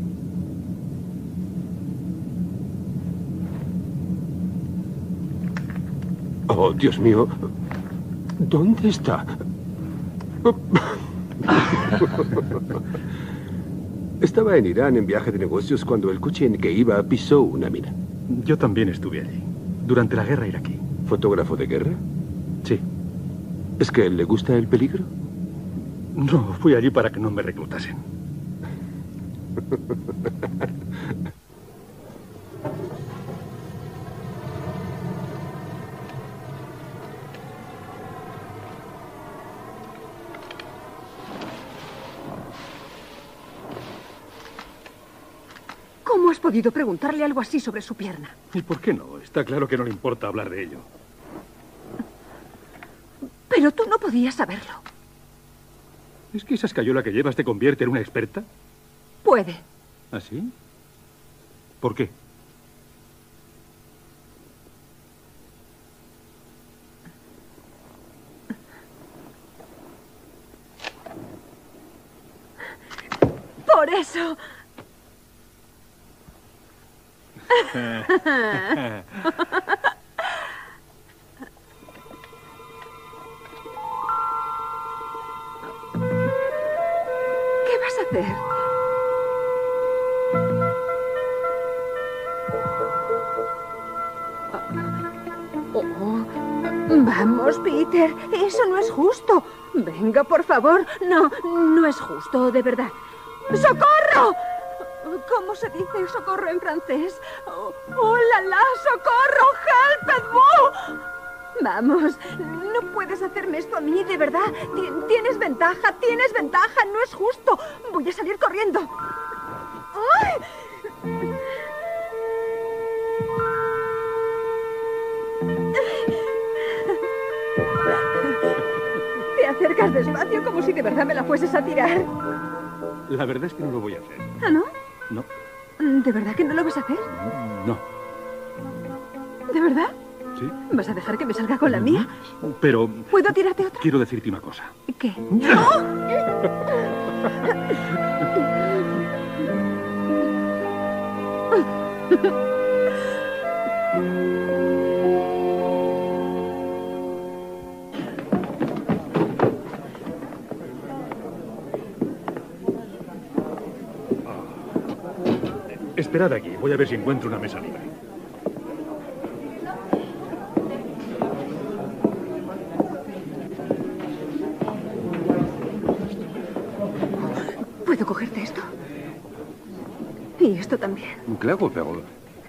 Oh, Dios mío. ¿Dónde está? Estaba en Irán en viaje de negocios cuando el coche en que iba pisó una mina. Yo también estuve allí, durante la guerra iraquí. ¿Fotógrafo de guerra? Sí. ¿Es que le gusta el peligro? No, fui allí para que no me reclutasen. [LAUGHS] ¿Cómo has podido preguntarle algo así sobre su pierna? ¿Y por qué no? Está claro que no le importa hablar de ello. Pero tú no podías saberlo. ¿Es que esa escayola que llevas te convierte en una experta? Puede. ¿Ah, sí? ¿Por qué? ¿Qué vas a hacer? Oh, vamos, Peter, eso no es justo. Venga, por favor, no, no es justo, de verdad. ¡Socorro! ¿Cómo se dice socorro en francés? ¡Oh, oh la, la! ¡Socorro! ¡Help! Vamos, no puedes hacerme esto a mí, de verdad. Ti- Tienes ventaja, tienes ventaja, no es justo. Voy a salir corriendo. ¡Ay! Te acercas despacio como si de verdad me la fueses a tirar. La verdad es que no lo voy a hacer. ¿Ah, no? No, ¿De verdad que no lo vas a hacer? no. ¿De verdad? ¿Sí? ¿Vas a dejar que me salga con la mía? Pero ¿Puedo tirarte otra? quiero decirte una cosa. ¿Qué? [LAUGHS] Esperad aquí, voy a ver si encuentro una mesa libre. ¿Puedo cogerte esto? Y esto también. Claro, pero...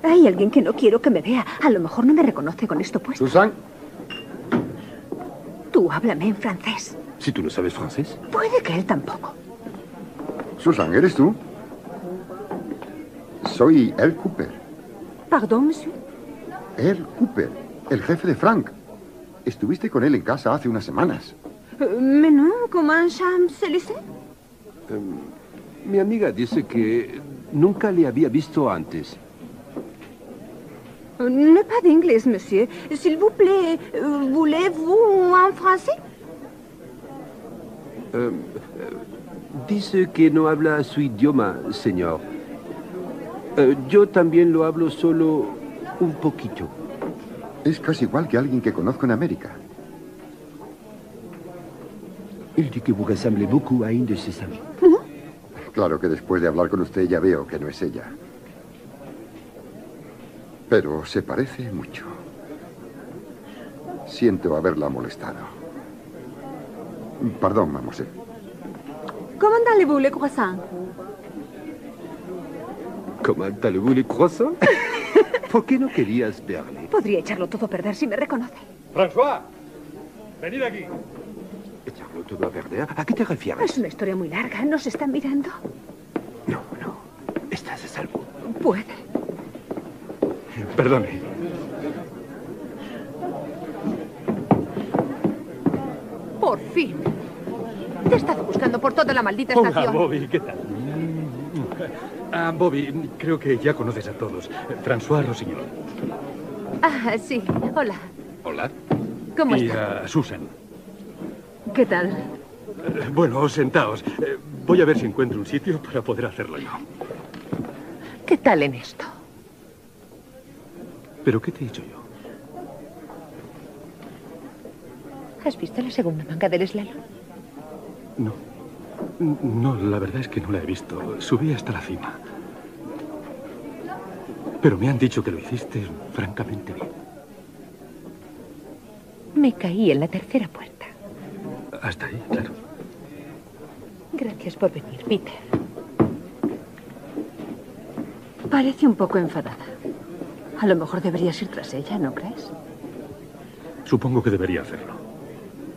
Hay alguien que no quiero que me vea. A lo mejor no me reconoce con esto puesto. Susan, Tú háblame en francés. si tú no sabes francés. Puede que él tampoco. Susan, ¿eres tú? Soy El Cooper. Pardon, monsieur. El Cooper, el jefe de Frank. Estuviste con él en casa hace unas semanas. Euh, Mais non, comment Champs-Élysées Em, mi amiga dice que nunca le había visto antes. Euh, Ne pas d'anglais, monsieur. S'il vous plaît, euh, voulez-vous en français Em, eh, dice que no habla su idioma, señor. Eh, yo también lo hablo solo un poquito. Es casi igual que alguien que conozco en América. Il dit que vous ressemblez beaucoup à une de ses amies. Claro que después de hablar con usted ya veo que no es ella. Pero se parece mucho. Siento haberla molestado. Perdón, mademoiselle. Comment allez-vous, les croissants Comment allez-vous les croissants [LAUGHS] ¿Por qué no querías verle? Podría echarlo todo a perder si me reconoce. François, venid aquí. ¿Echarlo todo a perder? ¿A qué te refieres? Es una historia muy larga. ¿Nos están mirando? No, no. Estás a salvo. Puede. Perdone. Por fin. Te he estado buscando por toda la maldita Hola, estación. Bobby, ¿qué tal? [LAUGHS] Ah, Bobby, creo que ya conoces a todos. François Rossignol. Ah, sí. Hola. Hola. ¿Cómo y está? a Susan. ¿Qué tal? Eh, Bueno, sentaos. Eh, Voy a ver si encuentro un sitio para poder hacerlo yo. ¿Qué tal en esto? ¿Pero qué te he hecho yo? ¿Has visto la segunda manga del slalom? No. No, la verdad es que no la he visto. Subí hasta la cima. Pero me han dicho que lo hiciste francamente bien. Me caí en la tercera puerta. Hasta ahí, claro. Gracias por venir, Peter. Parece un poco enfadada. A lo mejor deberías ir tras ella, ¿no crees? Supongo que debería hacerlo.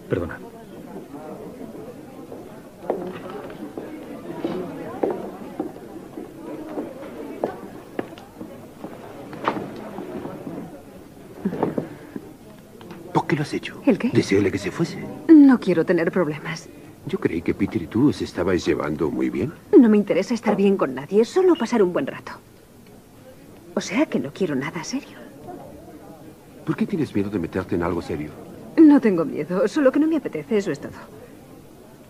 Perdona. Qué lo has hecho? ¿El qué? Desearle que se fuese. No quiero tener problemas. Yo creí que Peter y tú os estabais llevando muy bien. No me interesa estar bien con nadie, solo pasar un buen rato. O sea que no quiero nada serio. ¿Por qué tienes miedo de meterte en algo serio? No tengo miedo, solo que no me apetece, eso es todo.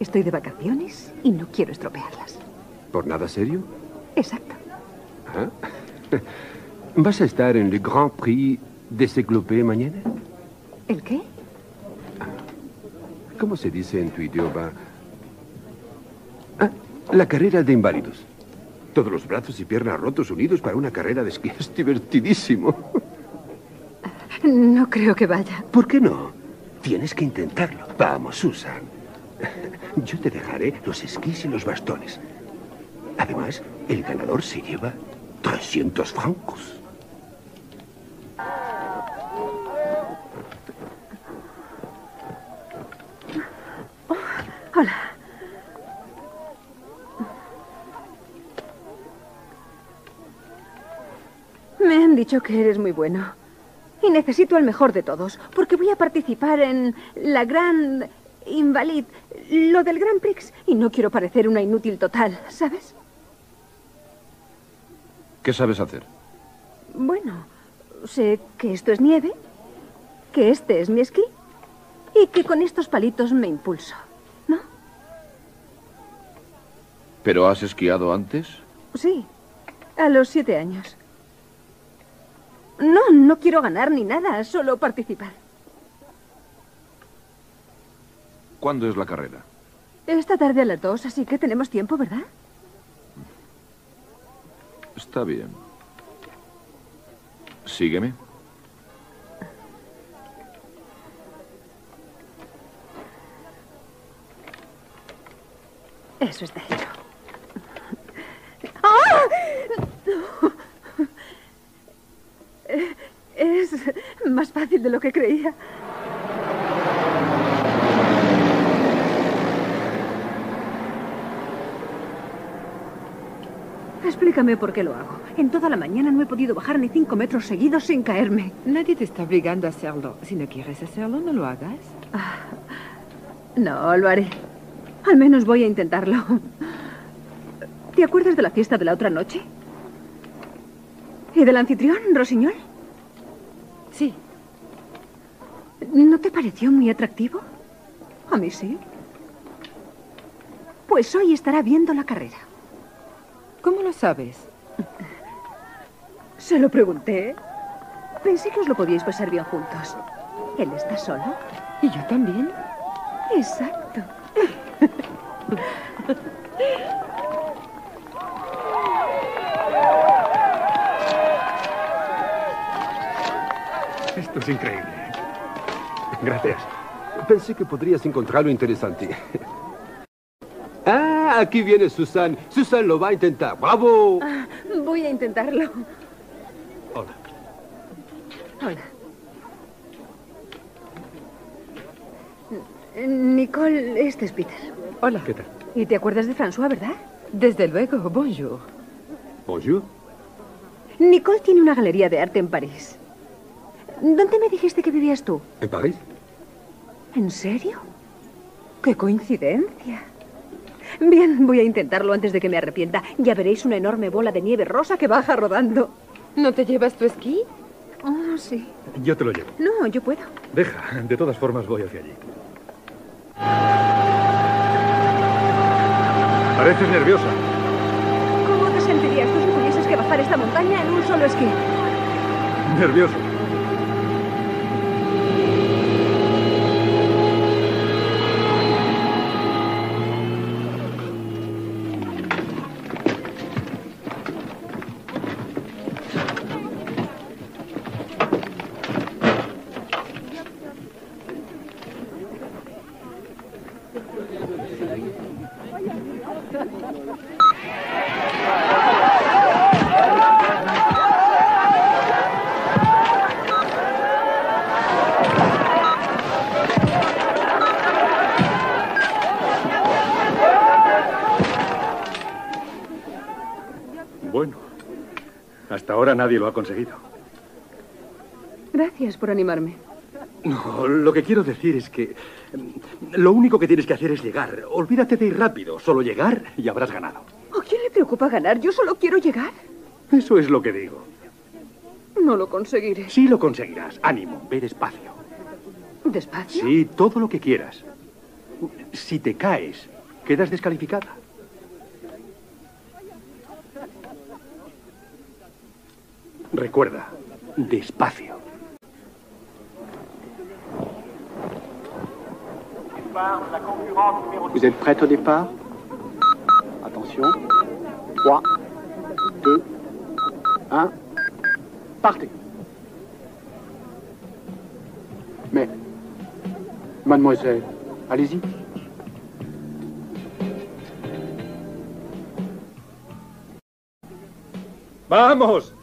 Estoy de vacaciones y no quiero estropearlas. ¿Por nada serio? Exacto. ¿Ah? [LAUGHS] ¿Vas a estar en el Grand Prix de Ciclopé mañana? ¿El qué? ¿Cómo se dice en tu idioma? Ah, la carrera de inválidos. Todos los brazos y piernas rotos unidos para una carrera de esquí. Es divertidísimo. No creo que vaya. ¿Por qué no? Tienes que intentarlo. Vamos, Susan. Yo te dejaré los esquís y los bastones. Además, el ganador se lleva 300 francos. Hola. Me han dicho que eres muy bueno. Y necesito el mejor de todos, porque voy a participar en la Gran Invalid, lo del Grand Prix, y no quiero parecer una inútil total, ¿sabes? ¿Qué sabes hacer? Bueno, sé que esto es nieve, que este es mi esquí, y que con estos palitos me impulso. ¿Pero has esquiado antes? Sí, a los siete años. No, no quiero ganar ni nada, solo participar. ¿Cuándo es la carrera? Esta tarde a las dos, así que tenemos tiempo, ¿verdad? Está bien. Sígueme. Eso está hecho. ¡Ah! Eh, Es más fácil de lo que creía. Explícame por qué lo hago. En toda la mañana no he podido bajar ni cinco metros seguidos sin caerme. Nadie te está obligando a hacerlo. Si no quieres hacerlo, no lo hagas. No, lo haré. Al menos voy a intentarlo. ¿Te acuerdas de la fiesta de la otra noche? ¿Y del anfitrión, Rosiñol? Sí. ¿No te pareció muy atractivo? A mí sí. Pues hoy estará viendo la carrera. ¿Cómo lo sabes? Se lo pregunté. Pensé que os lo podíais pasar bien juntos. ¿Él está solo? ¿Y yo también? Exacto. Es increíble. Gracias. Pensé que podrías encontrarlo interesante. Ah, aquí viene Susan. Susan lo va a intentar. ¡Bravo! Ah, voy a intentarlo. Hola. Hola. Nicole, este es Peter. Hola. ¿Qué tal? ¿Y te acuerdas de François, verdad? Desde luego, bonjour. Bonjour. Nicole tiene una galería de arte en París. ¿Dónde me dijiste que vivías tú? ¿En París? ¿En serio? ¡Qué coincidencia! Bien, voy a intentarlo antes de que me arrepienta. Ya veréis una enorme bola de nieve rosa que baja rodando. ¿No te llevas tu esquí? Oh, sí. Yo te lo llevo. No, yo puedo. Deja, de todas formas voy hacia allí. Pareces nerviosa. ¿Cómo te sentirías tú si tuvieses que bajar esta montaña en un solo esquí? Nervioso. Nadie lo ha conseguido. Gracias por animarme. No, lo que quiero decir es que mm, lo único que tienes que hacer es llegar. Olvídate de ir rápido, solo llegar y habrás ganado. ¿A quién le preocupa ganar? Yo solo quiero llegar. Eso es lo que digo. No lo conseguiré. Sí lo conseguirás. Ánimo, ve despacio. ¿Despacio? Sí, todo lo que quieras. Si te caes, quedas descalificada. Recuerda, despacio. Vous êtes prête au départ? Attention. 3, 2, 1. Partez. Mais, mademoiselle, allez-y. ¡Vamos!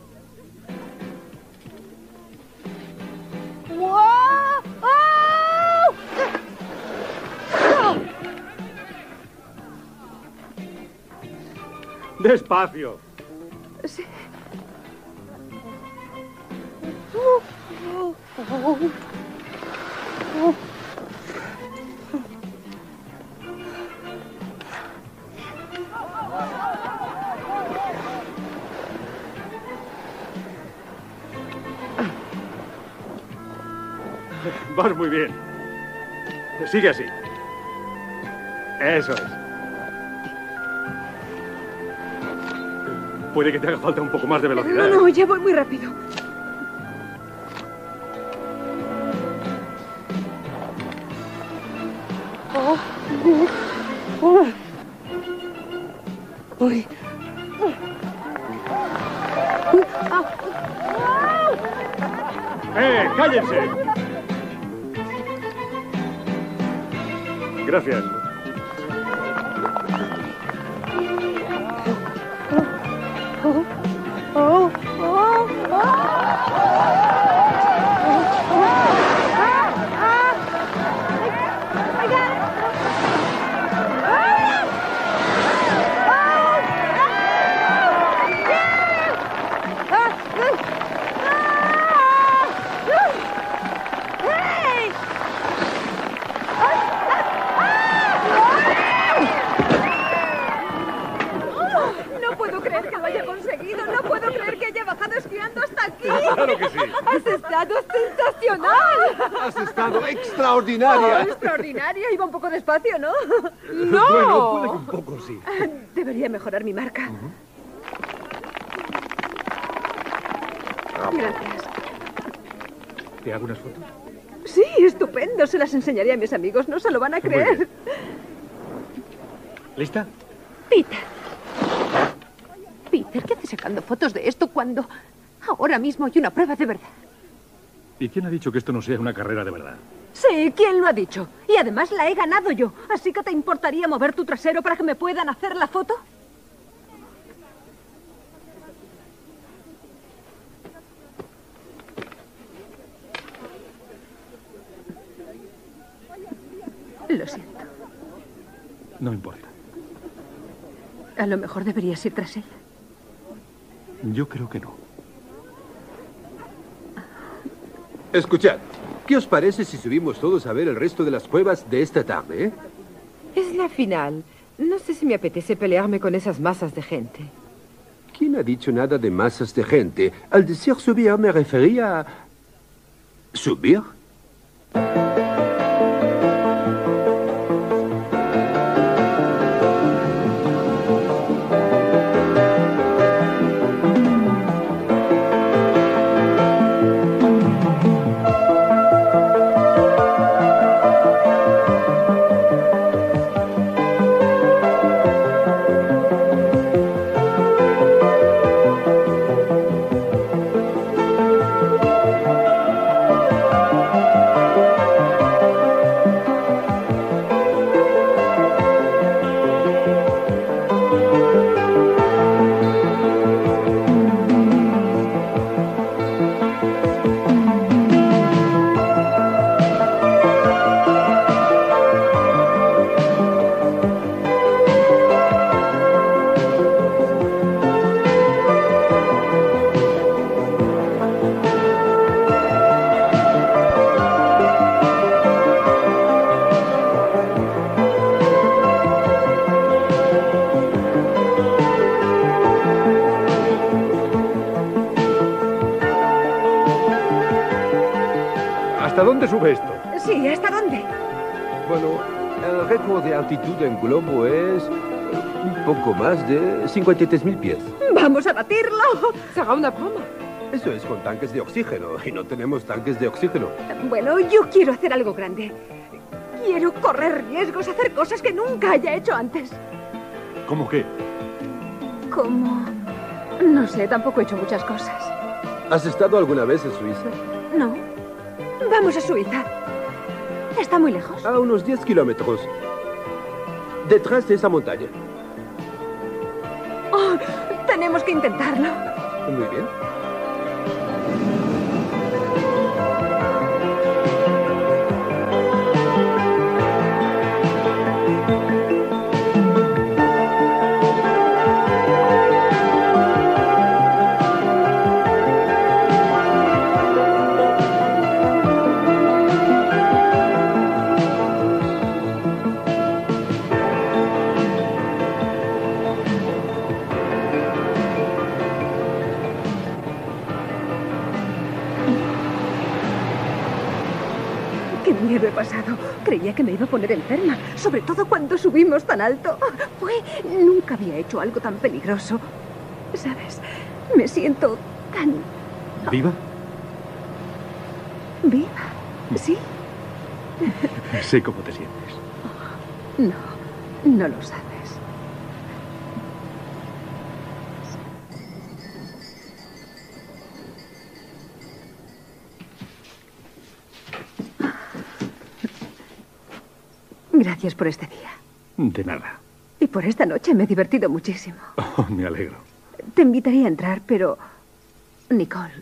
Despacio. Sí. Vas muy bien. Sigue así. Eso es. Puede que te haga falta un poco más de velocidad. No, no, ya voy muy rápido. Extraordinaria. Oh, extraordinaria. Iba un poco despacio, ¿no? [LAUGHS] Bueno, puede que un poco sí. Debería mejorar mi marca. Gracias. ¿Te hago unas fotos? Sí, estupendo. Se las enseñaré a mis amigos. No se lo van a Muy creer. bien. ¿Lista? Peter. Peter, ¿qué haces sacando fotos de esto cuando ahora mismo hay una prueba de verdad? ¿Y quién ha dicho que esto no sea una carrera de verdad? Sí, ¿quién lo ha dicho? Y además la he ganado yo. Así que te importaría mover tu trasero para que me puedan hacer la foto? Lo siento. No importa. A lo mejor deberías ir tras ella. Yo creo que no. Escuchad, ¿qué os parece si subimos todos a ver el resto de las cuevas de esta tarde, eh? Es la final. No sé si me apetece pelearme con esas masas de gente. ¿Quién ha dicho nada de masas de gente? Al decir subir me refería a... ¿Subir? Dónde sube esto? Sí, ¿hasta dónde? Bueno, el récord de altitud en globo es un poco más de 53.000 pies. Vamos a batirlo. Será una broma. Eso es con tanques de oxígeno y no tenemos tanques de oxígeno. Bueno, yo quiero hacer algo grande. Quiero correr riesgos, hacer cosas que nunca haya hecho antes. ¿Cómo qué? Como... No sé, tampoco he hecho muchas cosas. ¿Has estado alguna vez en Suiza? No. Vamos a Suiza. ¿Está muy lejos? A unos 10 kilómetros. Detrás de esa montaña. Oh, tenemos que intentarlo. Muy bien. Creía que me iba a poner enferma, sobre todo cuando subimos tan alto. Fue... Nunca había hecho algo tan peligroso. ¿Sabes? Me siento tan ¿Viva? viva. ¿Sí? [LAUGHS] Sé cómo te sientes. No, no lo sabes. Gracias por este día. De nada. Y por esta noche me he divertido muchísimo. Oh, me alegro. Te invitaría a entrar, pero... Nicole,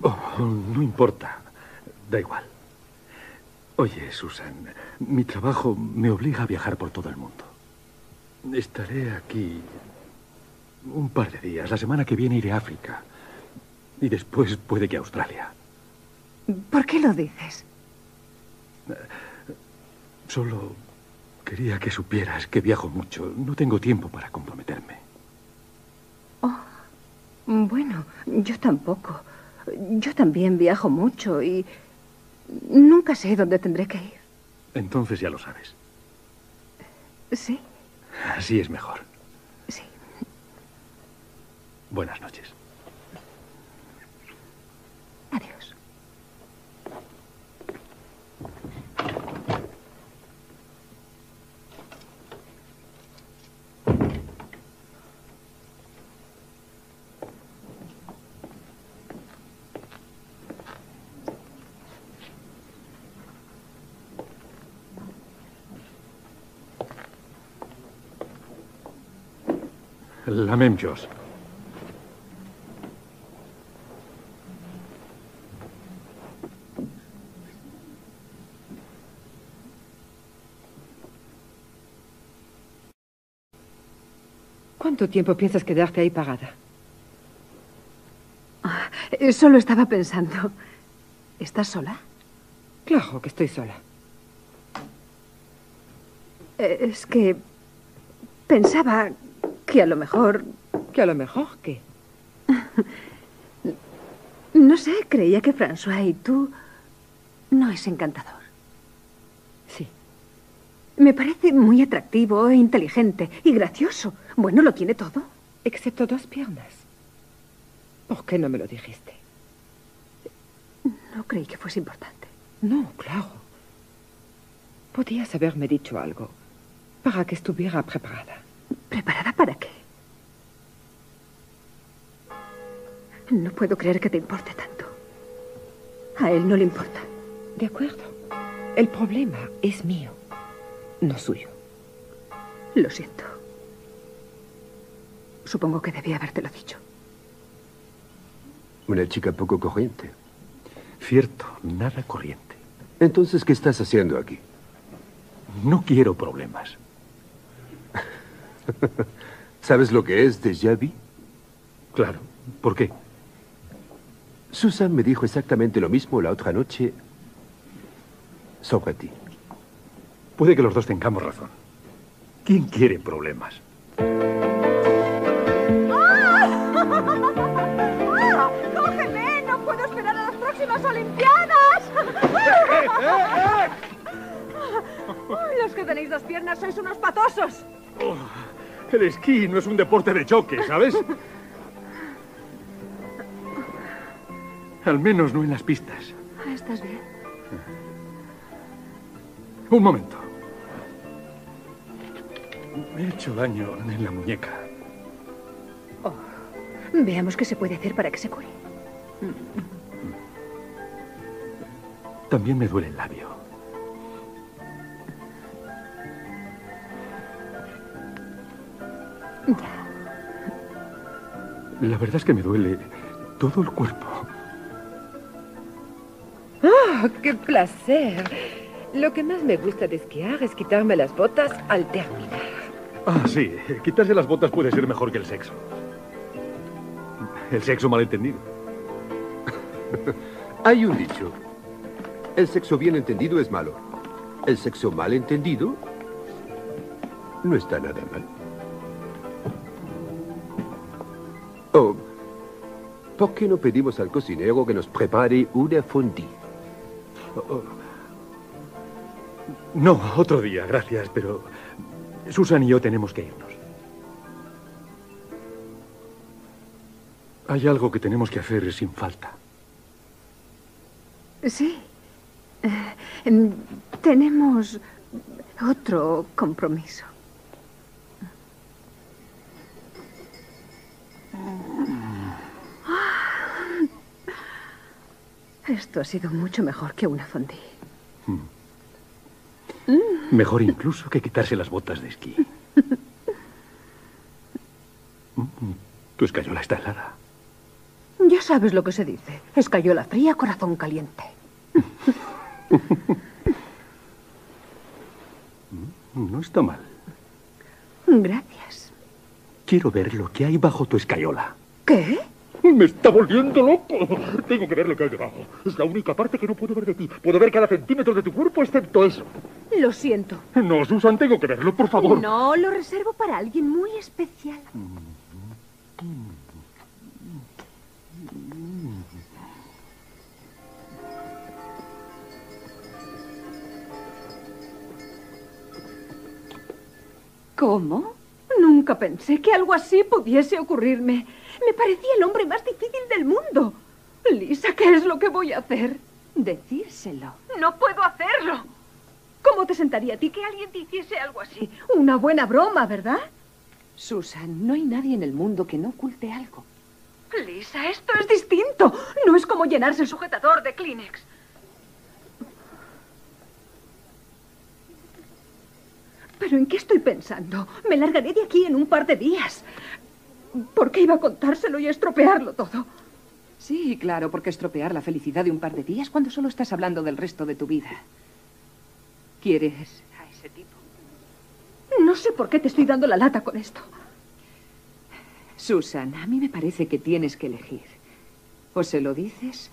Oh, no importa. Da igual. Oye, Susan, mi trabajo me obliga a viajar por todo el mundo. Estaré aquí un par de días. La semana que viene iré a África. Y después puede que a Australia. ¿por qué lo dices? Solo quería que supieras que viajo mucho. No tengo tiempo para comprometerme. Bueno, yo tampoco. Yo también viajo mucho y nunca sé dónde tendré que ir. Entonces ya lo sabes. ¿Sí? Así es mejor. Sí. Buenas noches. Adiós. La même chose. ¿Cuánto tiempo piensas quedarte ahí pagada? Eh, Solo estaba pensando. ¿Estás sola? Claro que estoy sola. Eh, Es que pensaba que a lo mejor... ¿Que a lo mejor qué? No sé, creía que François y tú no es encantador. Sí. Me parece muy atractivo e inteligente y gracioso. Bueno, lo tiene todo. Excepto dos piernas. ¿Por qué no me lo dijiste? No creí que fuese importante. No, claro. Podías haberme dicho algo para que estuviera preparada. ¿Preparada para qué? No puedo creer que te importe tanto. A él no le importa. De acuerdo. El problema es mío, no suyo. Lo siento. Supongo que debía habértelo dicho. Una chica poco corriente. Cierto, nada corriente. Entonces, ¿qué estás haciendo aquí? No quiero problemas. [LAUGHS] ¿Sabes lo que es déjà vu? Claro. ¿Por qué? Susan me dijo exactamente lo mismo la otra noche sobre ti. Puede que los dos tengamos razón. ¿Quién quiere problemas? ¡Ah! [LAUGHS] ¡Cógeme! ¡No puedo esperar a las próximas Olimpiadas! [LAUGHS] Ay, Los que tenéis dos piernas sois unos patosos. Oh, el esquí no es un deporte de choque, ¿sabes? Al menos no en las pistas. Ah, ¿Estás bien? Un momento. Me he hecho daño en la muñeca. Veamos qué se puede hacer para que se cure. También me duele el labio. La verdad es que me duele todo el cuerpo. ¡Ah, qué placer! Lo que más me gusta de esquiar es quitarme las botas al terminar. Ah, sí. Quitarse las botas puede ser mejor que el sexo. El sexo malentendido. [LAUGHS] Hay un dicho. El sexo bien entendido es malo. El sexo mal entendido no está nada mal. Oh, ¿por qué no pedimos al cocinero que nos prepare una fondue? No, otro día, gracias, pero Susan y yo tenemos que irnos. Hay algo que tenemos que hacer sin falta. Sí. Eh, em, tenemos otro compromiso. Esto ha sido mucho mejor que una fondue. Mejor incluso que quitarse las botas de esquí. [LAUGHS] Mm, Tu escayola está helada. Ya sabes lo que se dice. Escayola fría, corazón caliente. [LAUGHS] No está mal. Gracias. Quiero ver lo que hay bajo tu escayola. ¿Qué? Me está volviendo loco. Tengo que ver lo que hay debajo. Es la única parte que no puedo ver de ti. Puedo ver cada centímetro de tu cuerpo excepto eso. Lo siento. No, Susan, tengo que verlo, por favor. No, lo reservo para alguien muy especial. ¿Cómo? Nunca pensé que algo así pudiese ocurrirme. Me parecía el hombre más difícil del mundo. Lisa, ¿qué es lo que voy a hacer? Decírselo. No puedo hacerlo. ¿Cómo te sentaría a ti que alguien te hiciese algo así? Una buena broma, ¿verdad? Susan, no hay nadie en el mundo que no oculte algo. Lisa, esto es distinto. No es como llenarse el sujetador de Kleenex. ¿Pero en qué estoy pensando? Me largaré de aquí en un par de días. ¿Por qué iba a contárselo y estropearlo todo? Sí, claro, porque estropear la felicidad de un par de días cuando solo estás hablando del resto de tu vida. ¿Quieres a ese tipo? No sé por qué te estoy dando la lata con esto. Susan, a mí me parece que tienes que elegir. O se lo dices,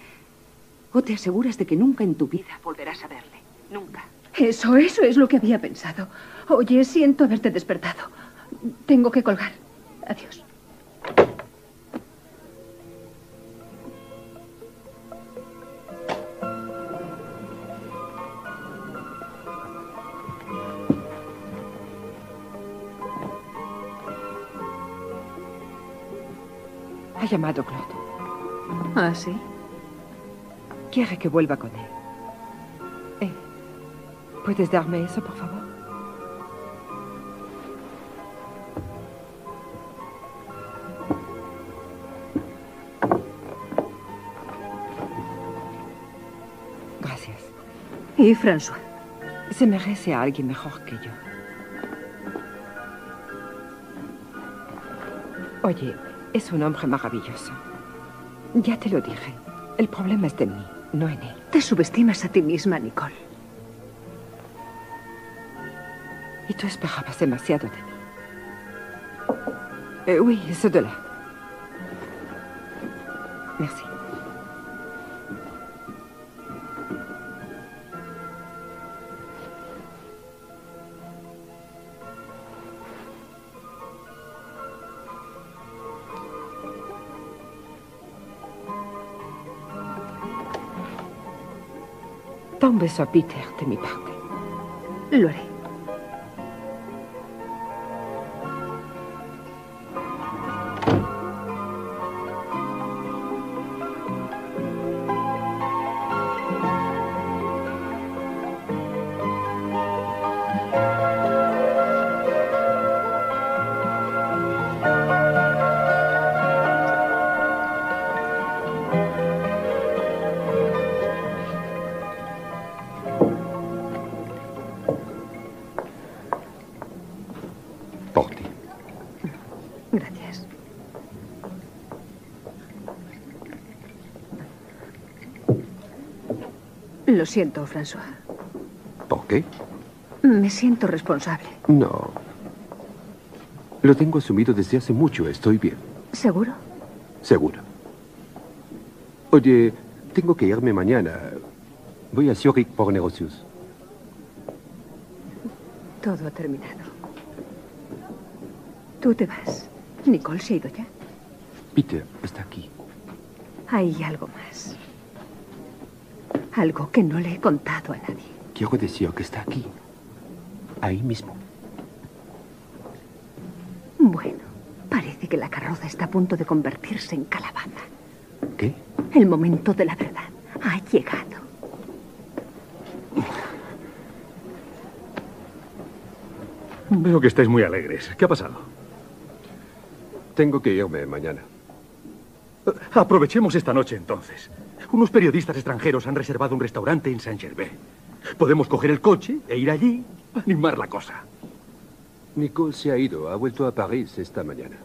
o te aseguras de que nunca en tu vida volverás a verle. Nunca. Eso, eso es lo que había pensado. Oye, siento haberte despertado. Tengo que colgar. Adiós. Ha llamado Claude. ¿Ah, sí? Quiere que vuelva con él. Eh, ¿Puedes darme eso, por favor? ¿Y François? Se merece a alguien mejor que yo. Oye, es un hombre maravilloso. Ya te lo dije. El problema está en mí, no en él. Te subestimas a ti misma, Nicole. Y tú esperabas demasiado de mí. Eh, oui, eso de là. Beso a Peter de mi parte. Lo haré. Siento, François. ¿Por qué? Me siento responsable. No. Lo tengo asumido desde hace mucho. Estoy bien. ¿Seguro? Seguro. Oye, tengo que irme mañana. Voy a Zurich por negocios. Todo ha terminado. Tú te vas. Nicole se ha ido ya. Peter está aquí. Hay algo más. Algo que no le he contado a nadie. Quiero decir que está aquí. Ahí mismo. Bueno, parece que la carroza está a punto de convertirse en calabaza. ¿Qué? El momento de la verdad ha llegado. Veo que estáis muy alegres. ¿Qué ha pasado? Tengo que irme mañana. Aprovechemos esta noche entonces. Unos periodistas extranjeros han reservado un restaurante en Saint-Gervais. Podemos coger el coche e ir allí, animar la cosa. Nicole se ha ido. Ha vuelto a París esta mañana.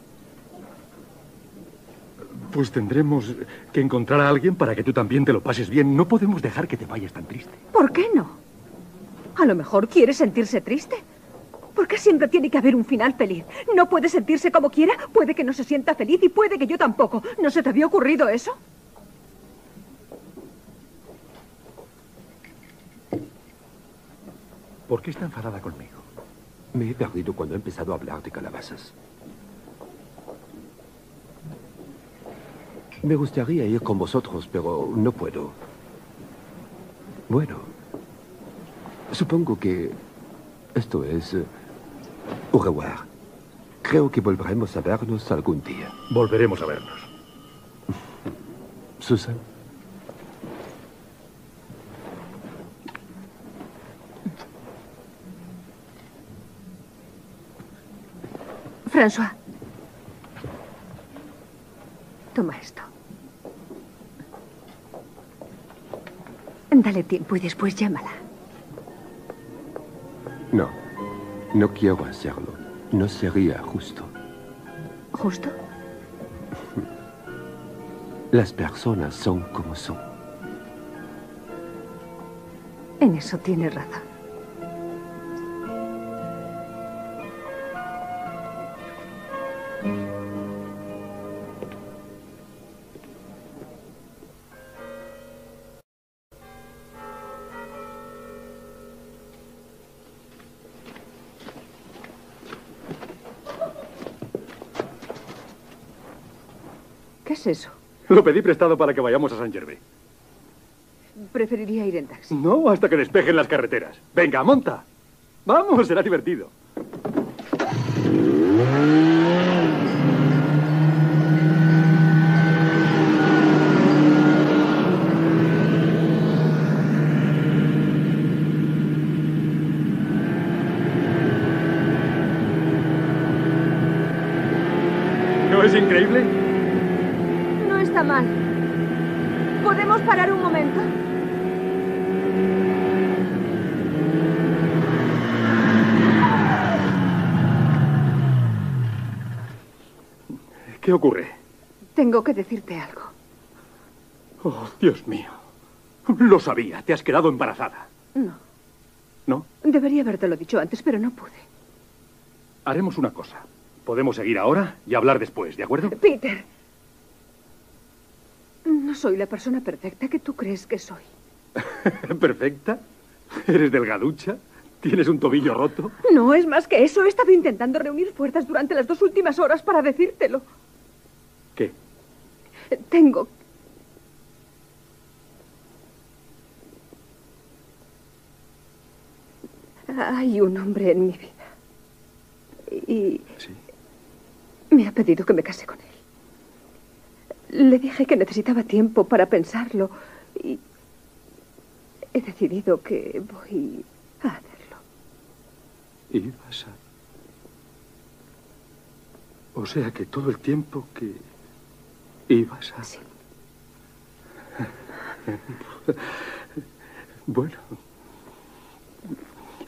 Pues tendremos que encontrar a alguien para que tú también te lo pases bien. No podemos dejar que te vayas tan triste. ¿Por qué no? A lo mejor quiere sentirse triste. ¿Por qué siempre tiene que haber un final feliz? ¿No puede sentirse como quiera? Puede que no se sienta feliz y puede que yo tampoco. ¿No se te había ocurrido eso? ¿Por qué está enfadada conmigo? Me he perdido cuando he empezado a hablar de calabazas. Me gustaría ir con vosotros, pero no puedo. Bueno, supongo que esto es eh, au revoir. Creo que volveremos a vernos algún día. Volveremos a vernos. Susan. François. Toma esto. Dale tiempo y después llámala. No, no quiero hacerlo. No sería justo. ¿Justo? [LAUGHS] Las personas son como son. En eso tiene razón. Es eso? Lo pedí prestado para que vayamos a San Gervais. Preferiría ir en taxi. No, hasta que despejen las carreteras. Venga, monta. Vamos, será divertido. ¿No es increíble? No está mal. ¿Podemos parar un momento? ¿Qué ocurre? Tengo que decirte algo. Oh, Dios mío. Lo sabía. Te has quedado embarazada. No. ¿No? Debería habértelo dicho antes, pero no pude. Haremos una cosa. Podemos seguir ahora y hablar después, ¿de acuerdo? Peter. No soy la persona perfecta que tú crees que soy. [LAUGHS] ¿Perfecta? ¿Eres delgaducha? ¿Tienes un tobillo roto? No es más que eso. He estado intentando reunir fuerzas durante las dos últimas horas para decírtelo. Tengo. Hay un hombre en mi vida. Y. Me ha pedido que me case con él. Le dije que necesitaba tiempo para pensarlo y. He decidido que voy a hacerlo. ¿Y vas a...? O sea que todo el tiempo que ibas a... Sí. [LAUGHS] Bueno,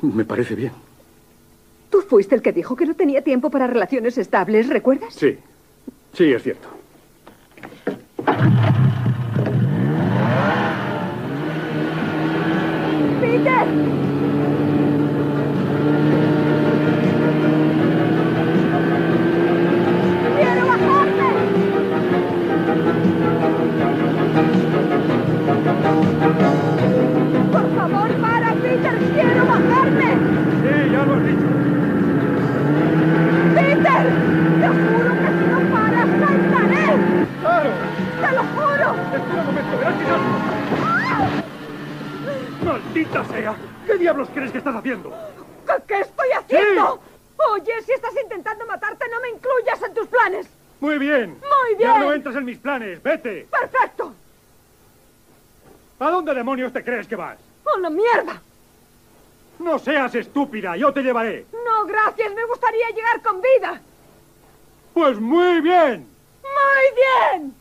me parece bien. Tú fuiste el que dijo que no tenía tiempo para relaciones estables, ¿recuerdas? Sí, sí, es cierto. ¡Peter! Demonios te crees que vas? ¡Oh, la mierda! No seas estúpida. Yo te llevaré. No, gracias. Me gustaría llegar con vida. Pues muy bien. ¡Muy bien!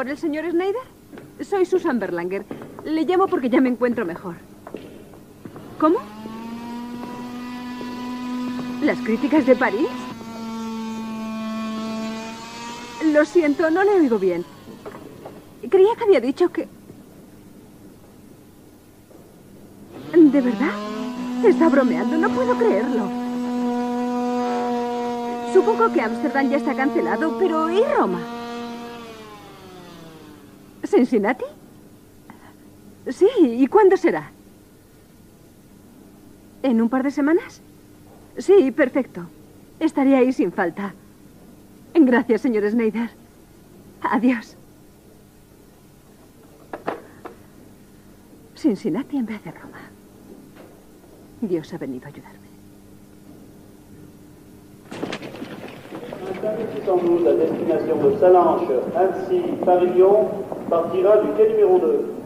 Favor, ¿el señor Schneider? Soy Susan Berlanger. Le llamo porque ya me encuentro mejor. ¿Cómo? ¿Las críticas de París? Lo siento, no le oigo bien. Creía que había dicho que... ¿De verdad? Está bromeando, no puedo creerlo. Supongo que Ámsterdam ya está cancelado, pero ¿y Roma? ¿Cincinnati? Sí, ¿y cuándo será? ¿En un par de semanas? Sí, perfecto. Estaré ahí sin falta. Gracias, señor Snyder. Adiós. Cincinnati en vez de Roma. Dios ha venido a ayudarme. 5612 à destination de Salanches, Annecy, partira du quai numéro 2.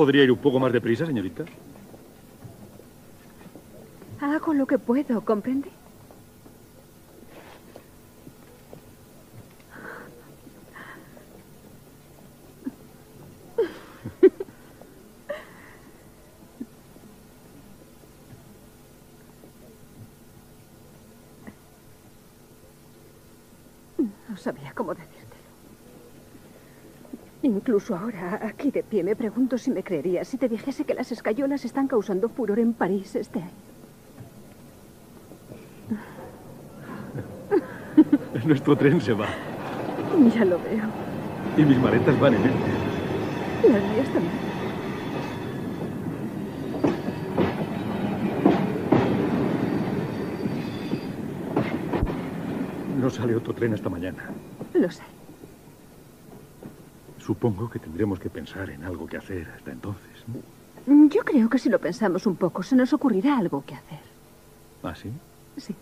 Podría ir un poco más deprisa, señorita? Hago lo que puedo, ¿comprende? No sabía cómo decírtelo. Incluso ahora, aquí de pie, me pregunto si me creerías si te dijese que las escayolas están causando furor en París este año. [LAUGHS] Nuestro tren se va. Ya lo veo. Y mis maletas van en él. Las mías también. No sale otro tren hasta mañana. Lo sé. Supongo que tendremos que pensar en algo que hacer hasta entonces. ¿no? Yo creo que si lo pensamos un poco, se nos ocurrirá algo que hacer. ¿Ah, sí? Sí.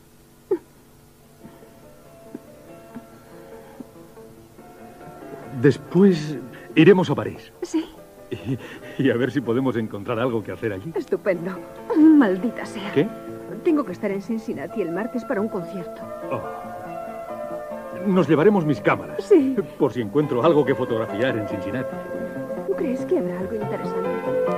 Después iremos a París. Sí. Y, y a ver si podemos encontrar algo que hacer allí. Estupendo. Maldita sea. ¿Qué? Tengo que estar en Cincinnati el martes para un concierto. Nos llevaremos mis cámaras. Sí. Por si encuentro algo que fotografiar en Cincinnati. ¿Tú crees que habrá algo interesante?